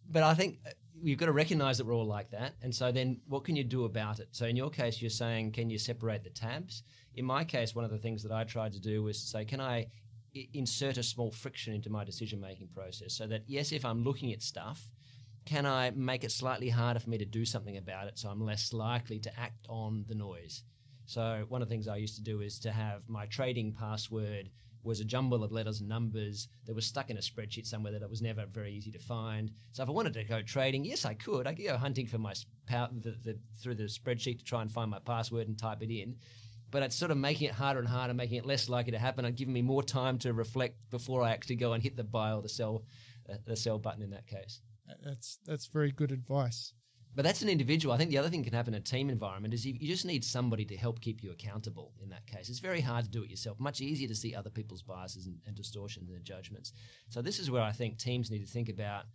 But I think you've got to recognize that we're all like that. And so then what can you do about it? So in your case, you're saying, can you separate the tabs? In my case, one of the things that I tried to do was to say, can I I- insert a small friction into my decision making process so that, yes, if I'm looking at stuff, can I make it slightly harder for me to do something about it so I'm less likely to act on the noise? So one of the things I used to do is to have my trading password was a jumble of letters and numbers that was stuck in a spreadsheet somewhere that it was never very easy to find. So if I wanted to go trading, yes, I could. I could go hunting for my the, the, through the spreadsheet to try and find my password and type it in. But it's sort of making it harder and harder, making it less likely to happen, and giving me more time to reflect before I actually go and hit the buy or the sell, uh, the sell button in that case. That's that's very good advice. But that's an individual. I think the other thing can happen in a team environment is you, you just need somebody to help keep you accountable in that case. It's very hard to do it yourself, much easier to see other people's biases and, and distortions and judgments. So, this is where I think teams need to think about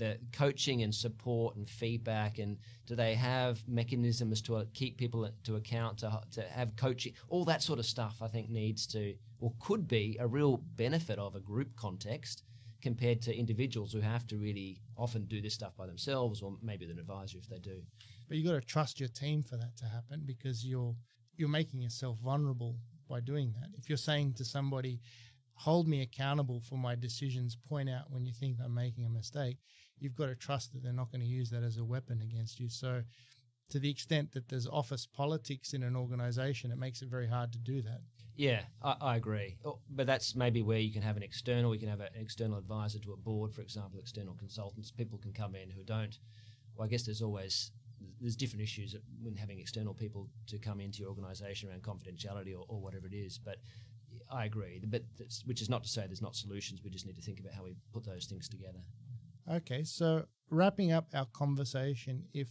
the coaching and support and feedback and do they have mechanisms to uh, keep people to account to, to have coaching all that sort of stuff i think needs to or could be a real benefit of a group context compared to individuals who have to really often do this stuff by themselves or maybe an advisor if they do But you've got to trust your team for that to happen because you're you're making yourself vulnerable by doing that. If you're saying to somebody, "Hold me accountable for my decisions," point out when you think I'm making a mistake, you've got to trust that they're not going to use that as a weapon against you. So, to the extent that there's office politics in an organization, it makes it very hard to do that. Yeah, I, I agree. Oh, But that's maybe where you can have an external, you can have an external advisor to a board, for example, external consultants. People can come in who don't. Well, I guess there's always there's different issues when having external people to come into your organisation around confidentiality or, or whatever it is. But I agree. But which is not to say there's not solutions. We just need to think about how we put those things together. Okay, so wrapping up our conversation, if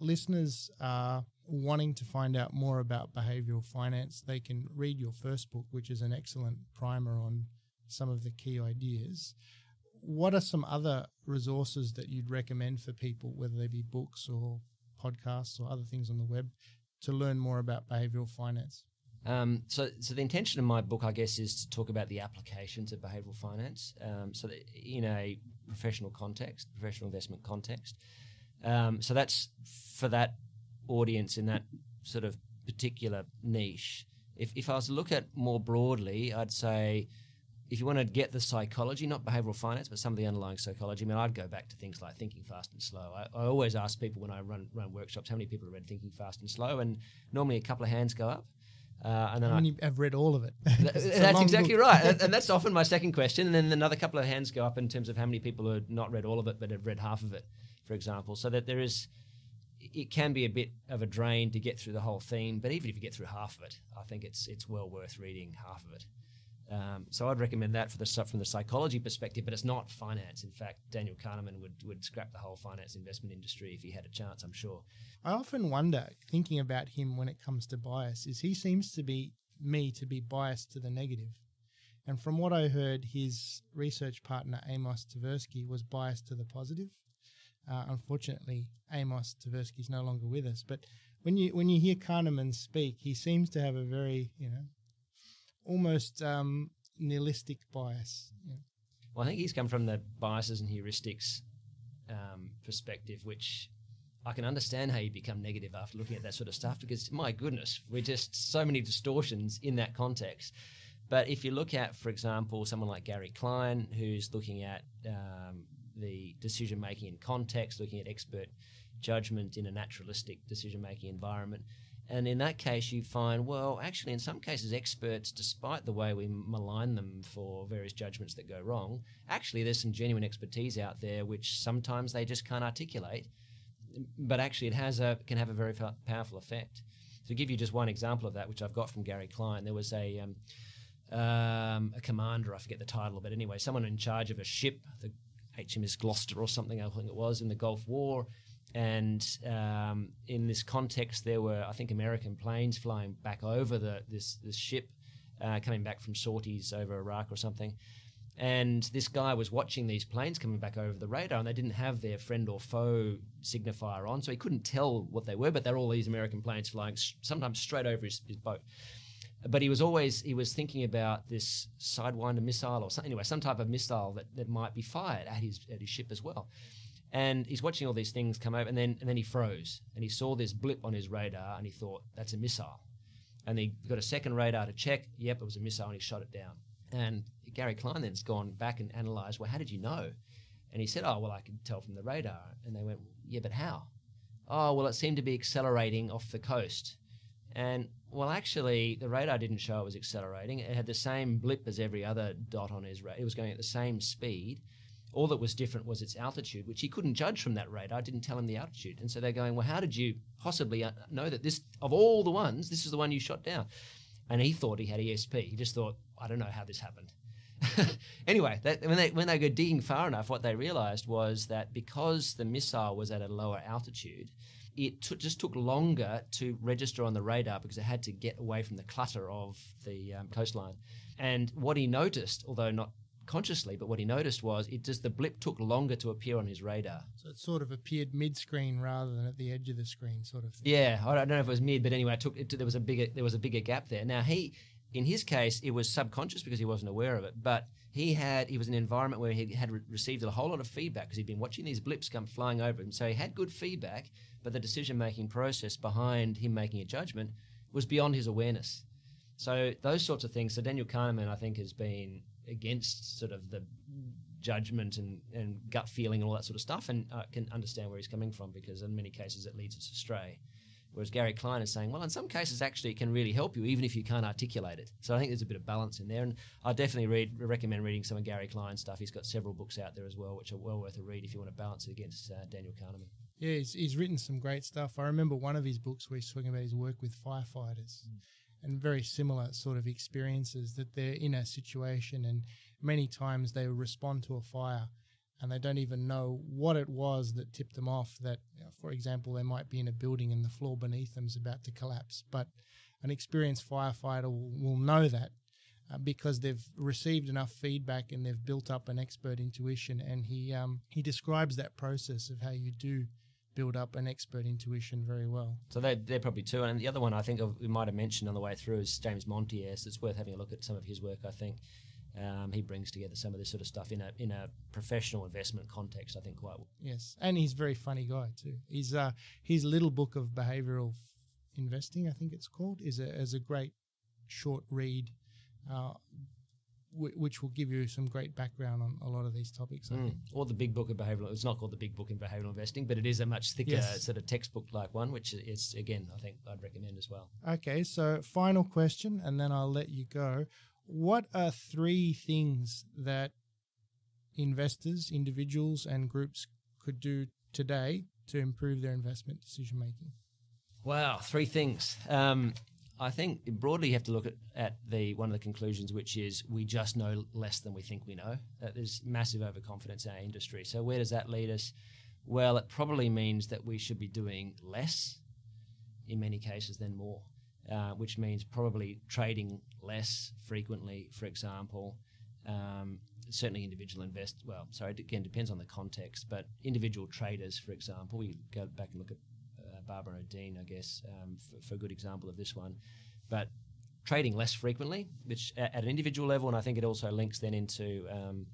listeners are wanting to find out more about behavioral finance, they can read your first book, which is an excellent primer on some of the key ideas. What are some other resources that you'd recommend for people, whether they be books or podcasts or other things on the web, to learn more about behavioral finance? Um, so, so the intention of my book, I guess, is to talk about the applications of behavioural finance. Um, so, that in a professional context, professional investment context. Um, so that's for that audience in that sort of particular niche. If, if I was to look at more broadly, I'd say if you want to get the psychology, not behavioral finance, but some of the underlying psychology, I mean, I'd go back to things like Thinking Fast and Slow. I, I always ask people when I run run workshops how many people have read Thinking Fast and Slow, and normally a couple of hands go up. Uh, and then I, have read all of it? Th- It's a that's exactly book. right, and, and that's often my second question. And then another couple of hands go up in terms of how many people have not read all of it but have read half of it, for example. So that there is, it can be a bit of a drain to get through the whole theme. But even if you get through half of it, I think it's it's well worth reading half of it. Um, so I'd recommend that for the from the psychology perspective, but it's not finance. In fact, Daniel Kahneman would would scrap the whole finance investment industry if he had a chance. I'm sure. I often wonder, thinking about him when it comes to bias, is he seems to be me to be biased to the negative. And from what I heard, his research partner Amos Tversky was biased to the positive. Uh, unfortunately, Amos Tversky is no longer with us. But when you when you hear Kahneman speak, he seems to have a very you know almost um, nihilistic bias. Well, I think he's come from the biases and heuristics um, perspective, which I can understand how you become negative after looking at that sort of stuff because, my goodness, we're just so many distortions in that context. But if you look at, for example, someone like Gary Klein, who's looking at um, the decision making in context, looking at expert judgment in a naturalistic decision making environment, And in that case, you find, well, actually, in some cases, experts, despite the way we malign them for various judgments that go wrong, actually, there's some genuine expertise out there which sometimes they just can't articulate, but actually, it has a can have a very powerful effect. To give you just one example of that, which I've got from Gary Klein, there was a um, um, a commander, I forget the title, but anyway, someone in charge of a ship, the HMS Gloucester or something, I think it was, in the Gulf War. And um, in this context, there were, I think, American planes flying back over the this, this ship, uh, coming back from sorties over Iraq or something. And this guy was watching these planes coming back over the radar, and they didn't have their friend or foe signifier on, so he couldn't tell what they were. But they're all these American planes flying, sometimes straight over his, his boat but he was always he was thinking about this sidewinder missile or something anyway some type of missile that, that might be fired at his at his ship as well. And he's watching all these things come over and then and then he froze and he saw this blip on his radar and he thought that's a missile. And he got a second radar to check. Yep it was a missile and he shot it down. And Gary Klein then's gone back and analyzed well how did you know? And he said oh well I could tell from the radar. And they went yeah but how? Oh well it seemed to be accelerating off the coast. And well, actually, the radar didn't show it was accelerating. It had the same blip as every other dot on his radar. It was going at the same speed. All that was different was its altitude, which he couldn't judge from that radar. I didn't tell him the altitude, and so they're going, "Well, how did you possibly uh, know that this of all the ones, this is the one you shot down?" And he thought he had ESP. He just thought, "I don't know how this happened." anyway, that, when they when they go digging far enough, what they realized was that because the missile was at a lower altitude, it t- just took longer to register on the radar because it had to get away from the clutter of the um, coastline. And what he noticed, although not consciously, but what he noticed was it just the blip took longer to appear on his radar. So it sort of appeared mid-screen rather than at the edge of the screen, sort of thing. Yeah, I don't know if it was mid, but anyway, it took it, there was a bigger there was a bigger gap there. Now he, in his case, it was subconscious because he wasn't aware of it, but he had he was in an environment where he had re- received a whole lot of feedback because he'd been watching these blips come flying over him, so he had good feedback but the decision making process behind him making a judgment was beyond his awareness. So those sorts of things. So Daniel Kahneman, I think, has been against sort of the judgment and, and gut feeling and all that sort of stuff, and I can understand where he's coming from because in many cases it leads us astray. Whereas Gary Klein is saying, well, in some cases, actually, it can really help you, even if you can't articulate it. So I think there's a bit of balance in there. And I definitely read, recommend reading some of Gary Klein's stuff. He's got several books out there as well, which are well worth a read if you want to balance it against uh, Daniel Kahneman. Yeah, he's, he's written some great stuff. I remember one of his books where he's talking about his work with firefighters mm. and very similar sort of experiences that they're in a situation and many times they respond to a fire and they don't even know what it was that tipped them off. That, for example, they might be in a building and the floor beneath them is about to collapse, but an experienced firefighter will, will know that uh, because they've received enough feedback and they've built up an expert intuition. And he um, he describes that process of how you do build up an expert intuition very well. So they're, they're probably two. And the other one I think we might have mentioned on the way through is James Montier's. It's worth having a look at some of his work, I think. Um, he brings together some of this sort of stuff in a in a professional investment context, I think, quite well. Yes, and he's a very funny guy too. He's uh, his little book of behavioural investing, I think it's called, is a is a great short read uh, which will give you some great background on a lot of these topics. I mm. think. Or the big book of behavioral. It's not called the big book in behavioral investing, but it is a much thicker yes. sort of textbook like one, which is again I think I'd recommend as well. Okay, so final question, and then I'll let you go. What are three things that investors, individuals, and groups could do today to improve their investment decision making? Wow, three things. Um, I think broadly you have to look at, at the one of the conclusions, which is we just know less than we think we know. That there's massive overconfidence in our industry. So where does that lead us? Well, it probably means that we should be doing less in many cases than more, uh, which means probably trading less frequently, for example. Um, certainly individual invest well sorry again depends on the context but individual traders for example we go back and look at Barber and Odean, I guess, um, for, for, a good example of this one. But trading less frequently, which at, at, an individual level, and I think it also links then into um,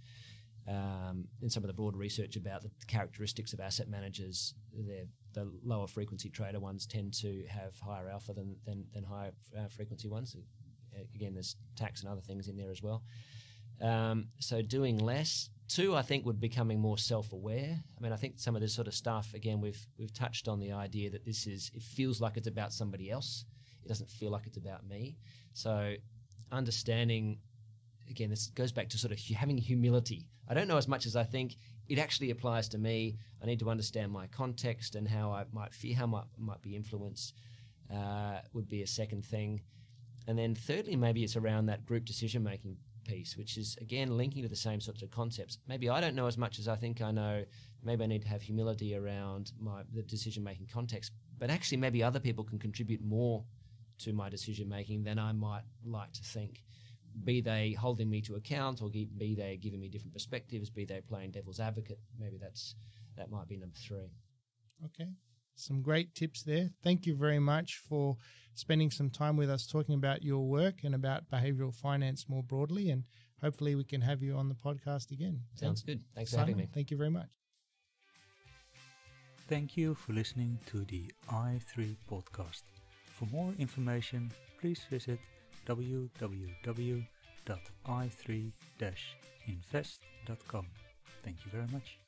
um, in some of the broader research about the characteristics of asset managers. the lower frequency trader ones tend to have higher alpha than than, than higher uh, frequency ones. Again, there's tax and other things in there as well. Um, so doing less, Two, I think, would becoming more self-aware. I mean, I think some of this sort of stuff, again, we've we've touched on the idea that this is it feels like it's about somebody else. It doesn't feel like it's about me. So, understanding, again, this goes back to sort of having humility. I don't know as much as I think. It actually applies to me. I need to understand my context and how I might feel, how I might, might be influenced. Uh, would be a second thing. And then thirdly, maybe it's around that group decision making piece, which is again linking to the same sorts of concepts. Maybe I don't know as much as I think I know. Maybe I need to have humility around my the decision making context. But actually, maybe other people can contribute more to my decision making than I might like to think. Be they holding me to account, or be they giving me different perspectives, be they playing devil's advocate. Maybe that's that might be number three. Okay, some great tips there. Thank you very much for spending some time with us talking about your work and about behavioral finance more broadly. And hopefully, we can have you on the podcast again. Sounds good. Thanks Simon, for having me. Thank you very much. Thank you for listening to the i3 podcast. For more information, please visit www.i3-invest.com. Thank you very much.